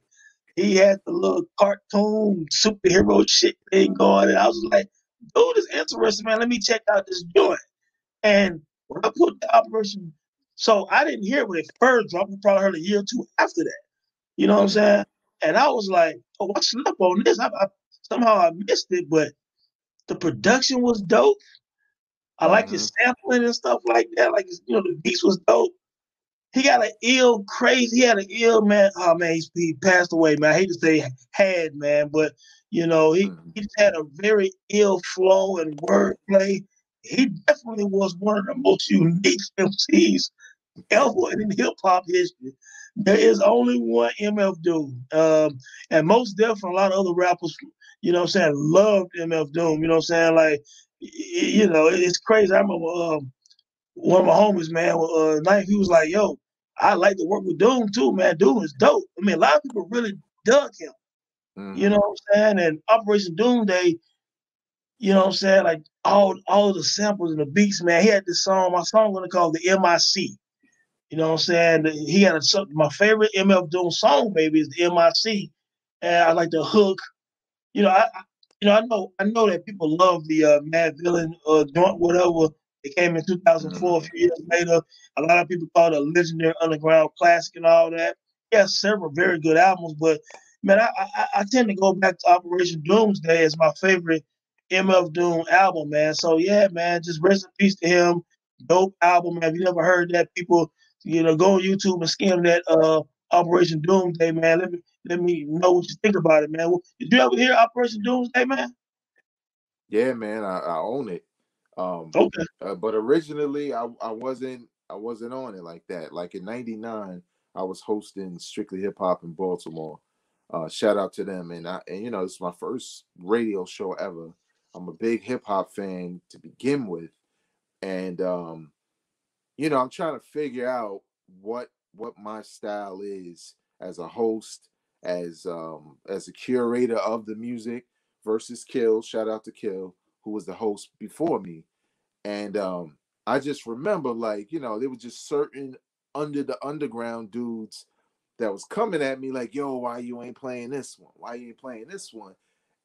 he had the little cartoon superhero shit thing going, and I was like, dude, is interesting, man. Let me check out this joint. And when I put the operation, so I didn't hear when it first dropped. I probably heard a year or two after that. You know what I'm saying? And I was like, oh, I slept on this. I, I, somehow I missed it, but the production was dope. I like mm-hmm. his sampling and stuff like that. Like, you know, the beats was dope he got an ill, crazy. He had an ill man. Oh man, he, he passed away, man. I hate to say had, man, but you know, he, mm-hmm. he had a very ill flow and wordplay. He definitely was one of the most unique MCs ever in hip hop history. There is only one MF Doom. Um, and most definitely a lot of other rappers, you know what I'm saying, loved MF Doom. You know what I'm saying? Like, you know, it's crazy. I remember um, one of my homies, man, uh, night he was like, yo, I like to work with Doom too, man. Doom is dope. I mean, a lot of people really dug him. Mm-hmm. You know what I'm saying? And Operation Doomsday, you know what I'm saying? Like all all the samples and the beats, man. He had this song, my song gonna call the MIC. You know what I'm saying? He had a my favorite MF Doom song, maybe, is the MIC. And I like the hook. You know, I, you know, I know I know that people love the uh, Madvillain uh joint, whatever. It came in 2004, a few years later. A lot of people call it a legendary underground classic and all that. He has several very good albums, but man, I, I, I tend to go back to Operation Doomsday as my favorite MF Doom album, man. So yeah, man, just rest in peace to him. Dope album, man. If you never heard that, people, you know, go on YouTube and skim that uh Operation Doomsday, man. Let me let me know what you think about it, man. Did you ever hear Operation Doomsday, man? Yeah, man, I, I own it. Um, okay. Uh, but originally, I, I wasn't I wasn't on it like that. Like in '99, I was hosting Strictly Hip Hop in Baltimore. Uh, shout out to them, and I and you know it's my first radio show ever. I'm a big hip hop fan to begin with, and um, you know I'm trying to figure out what what my style is as a host, as um, as a curator of the music versus Kill. Shout out to Kill, who was the host before me, and um, I just remember like you know there was just certain under the underground dudes that was coming at me like, "Yo, why you ain't playing this one? Why you ain't playing this one?"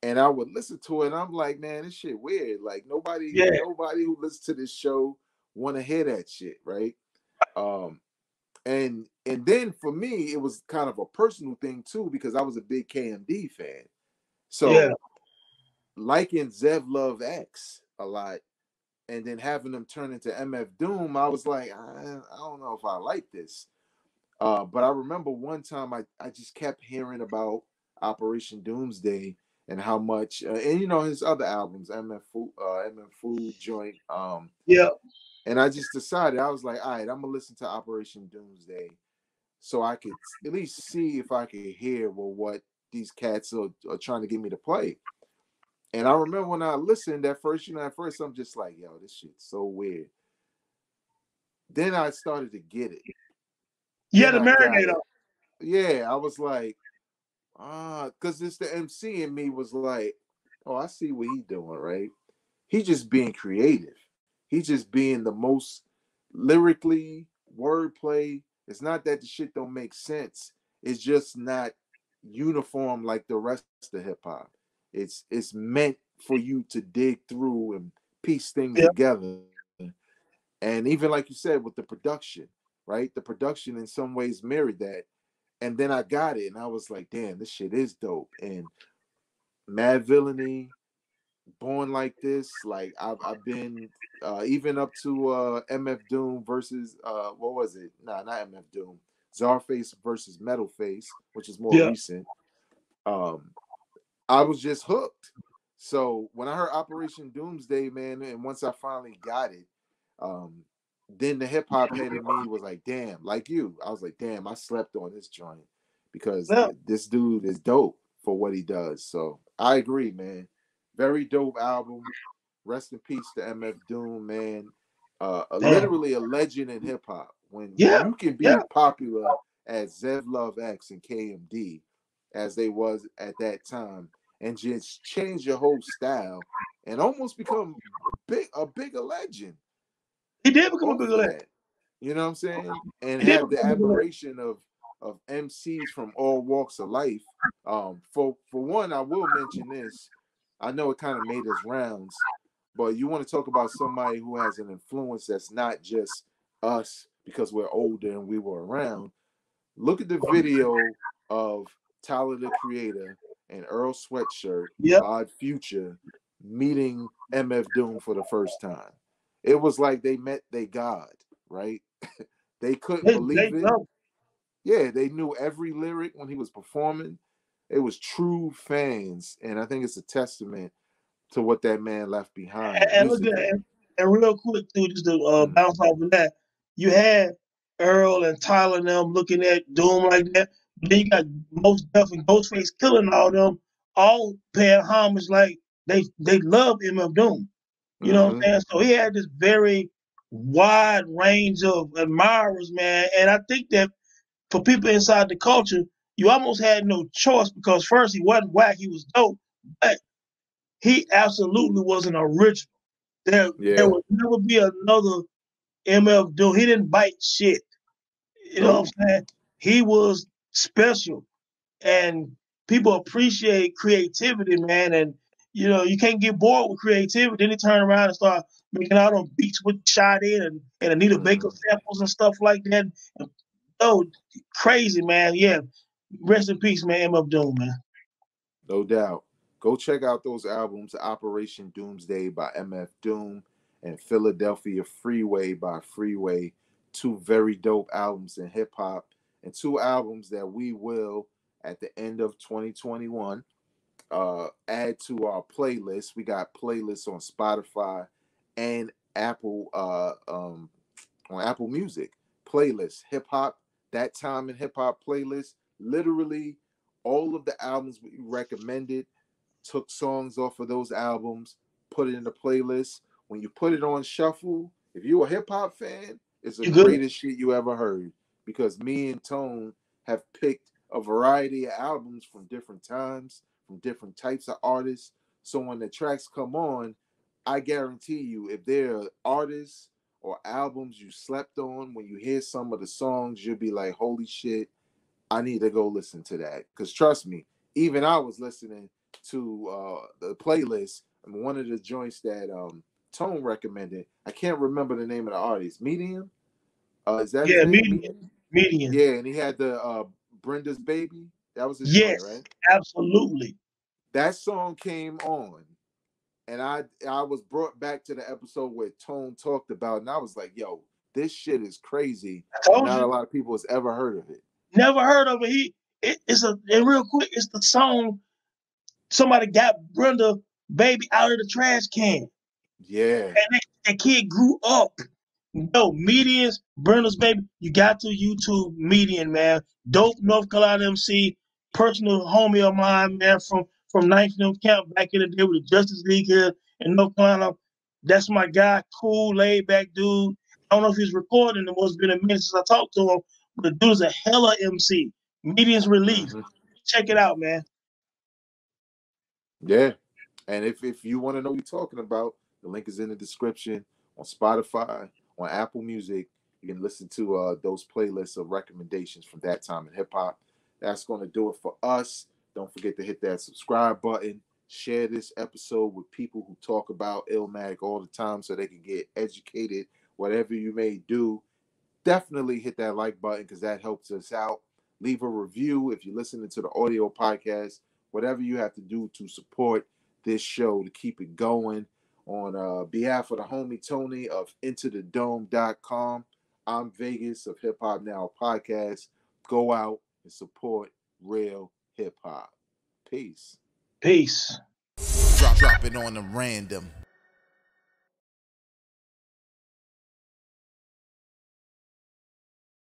And I would listen to it, and I'm like, "Man, this shit weird. Like nobody, yeah. nobody who listens to this show want to hear that shit, right?" Um, and and then for me, it was kind of a personal thing too because I was a big KMD fan, so yeah. liking Zev Love X a lot and then having them turn into MF Doom, I was like, I, I don't know if I like this. Uh, but I remember one time I, I just kept hearing about Operation Doomsday and how much, uh, and you know his other albums, MF Food, uh, MF Food Joint. Um, yeah. And I just decided I was like, all right, I'm gonna listen to Operation Doomsday, so I could at least see if I could hear well what these cats are, are trying to get me to play. And I remember when I listened at first, you know, at first I'm just like, yo, this shit's so weird. Then I started to get it. Yeah, the marinator. Yeah, I was like, ah, because it's the MC in me was like, oh, I see what he's doing, right? He just being creative. He just being the most lyrically wordplay. It's not that the shit don't make sense. It's just not uniform like the rest of hip hop. It's it's meant for you to dig through and piece things yep. together. And even like you said with the production, right? The production in some ways mirrored that. And then I got it and I was like, damn, this shit is dope. And Madvillainy, born like this, like I've, I've been uh, even up to uh, MF Doom versus uh, what was it? Nah, not MF Doom. Czarface versus Metal Face, which is more yeah. recent. Um, I was just hooked. So when I heard Operation Doomsday, man, and once I finally got it, um, then the hip hop head in me was like, damn, like you. I was like, damn, I slept on this joint because well, this dude is dope for what he does. So I agree, man. Very dope album. Rest in peace to MF Doom, man. Uh, literally a legend in hip hop. When yeah, you can be yeah. popular as Zev Love X and KMD, as they was at that time and just change your whole style and almost become big a bigger legend. He did become a bigger legend. You know what I'm saying? And have the admiration of of MCs from all walks of life. Um, for for one, I will mention this. I know it kind of made its rounds, but you want to talk about somebody who has an influence that's not just us because we're older and we were around. Look at the video of Tyler the Creator and Earl Sweatshirt, yep. Odd Future, meeting MF Doom for the first time. It was like they met their God, right? they couldn't they, believe they it. Know. Yeah, they knew every lyric when he was performing. It was true fans, and I think it's a testament to what that man left behind. And, and look at and, and real quick too, just to uh, mm-hmm. bounce off of that, you had Earl and Tyler and them looking at Doom like that. Then you got Mos Def and Ghostface Killah all them, all paying homage like they they love MF Doom. You know mm-hmm. what I'm mm-hmm. saying? So he had this very wide range of admirers, man. And I think that for people inside the culture, you almost had no choice because first he wasn't whack, he was dope, but he absolutely was an original. There, yeah. there would never be another MF Doom. He didn't bite shit. You know what I'm saying? He was special. And people appreciate creativity, man. And you know, you can't get bored with creativity. Then he turn around and start making out on beats with shot in and, and Anita Baker mm-hmm. samples and stuff like that. And, oh, crazy, man. Yeah. Rest in peace, man. MF Doom, man. No doubt. Go check out those albums Operation Doomsday by MF Doom and Philadelphia Freeway by Freeway. Two very dope albums in hip hop and two albums that we will, at the end of 2021, uh, add to our playlist. We got playlists on Spotify and Apple uh, um, on Apple Music playlist. Hip hop, that time in hip hop playlist. Literally, all of the albums we recommended took songs off of those albums, put it in the playlist. When you put it on shuffle, if you're a hip hop fan, it's the greatest shit you ever heard because me and Tone have picked a variety of albums from different times, from different types of artists. So when the tracks come on, I guarantee you, if there are artists or albums you slept on, when you hear some of the songs, you'll be like, holy shit, I need to go listen to that. Because trust me, even I was listening to uh, the playlist and one of the joints that um, Tone recommended. I can't remember the name of the artist. Median. Uh, is that yeah, Median. Median? Yeah, and he had the uh, Brenda's baby. That was his yes, song, right? Absolutely. That song came on, and I I was brought back to the episode where Tone talked about, and I was like, "Yo, this shit is crazy." Not you. a lot of people has ever heard of it. Never heard of it. He it, it's a and real quick. It's the song somebody got Brenda baby out of the trash can. Yeah. And that, that kid grew up. No, Median's, Brenda's baby. You got to YouTube Median, man. Dope North Carolina MC, personal homie of mine, man, from from Ninth New Camp back in the day with the Justus League here in North Carolina. That's my guy, cool, laid back dude. I don't know if he's recording. It was been a minute since I talked to him, but the dude's a hella MC. Median's Relief. Mm-hmm. Check it out, man. Yeah. And if, if you want to know what we're talking about, the link is in the description on Spotify, on Apple Music. You can listen to uh, those playlists of recommendations from that time in hip hop. That's going to do it for us. Don't forget to hit that subscribe button. Share this episode with people who talk about Illmatic all the time so they can get educated. Whatever you may do, definitely hit that like button because that helps us out. Leave a review if you're listening to the audio podcast whatever you have to do to support this show to keep it going. On uh, behalf of the homie Tony of EnterDaDome.com, I'm Vegas of Hip Hop Now Podcast. Go out and support real hip hop. Peace. Peace. Drop, drop it on the random.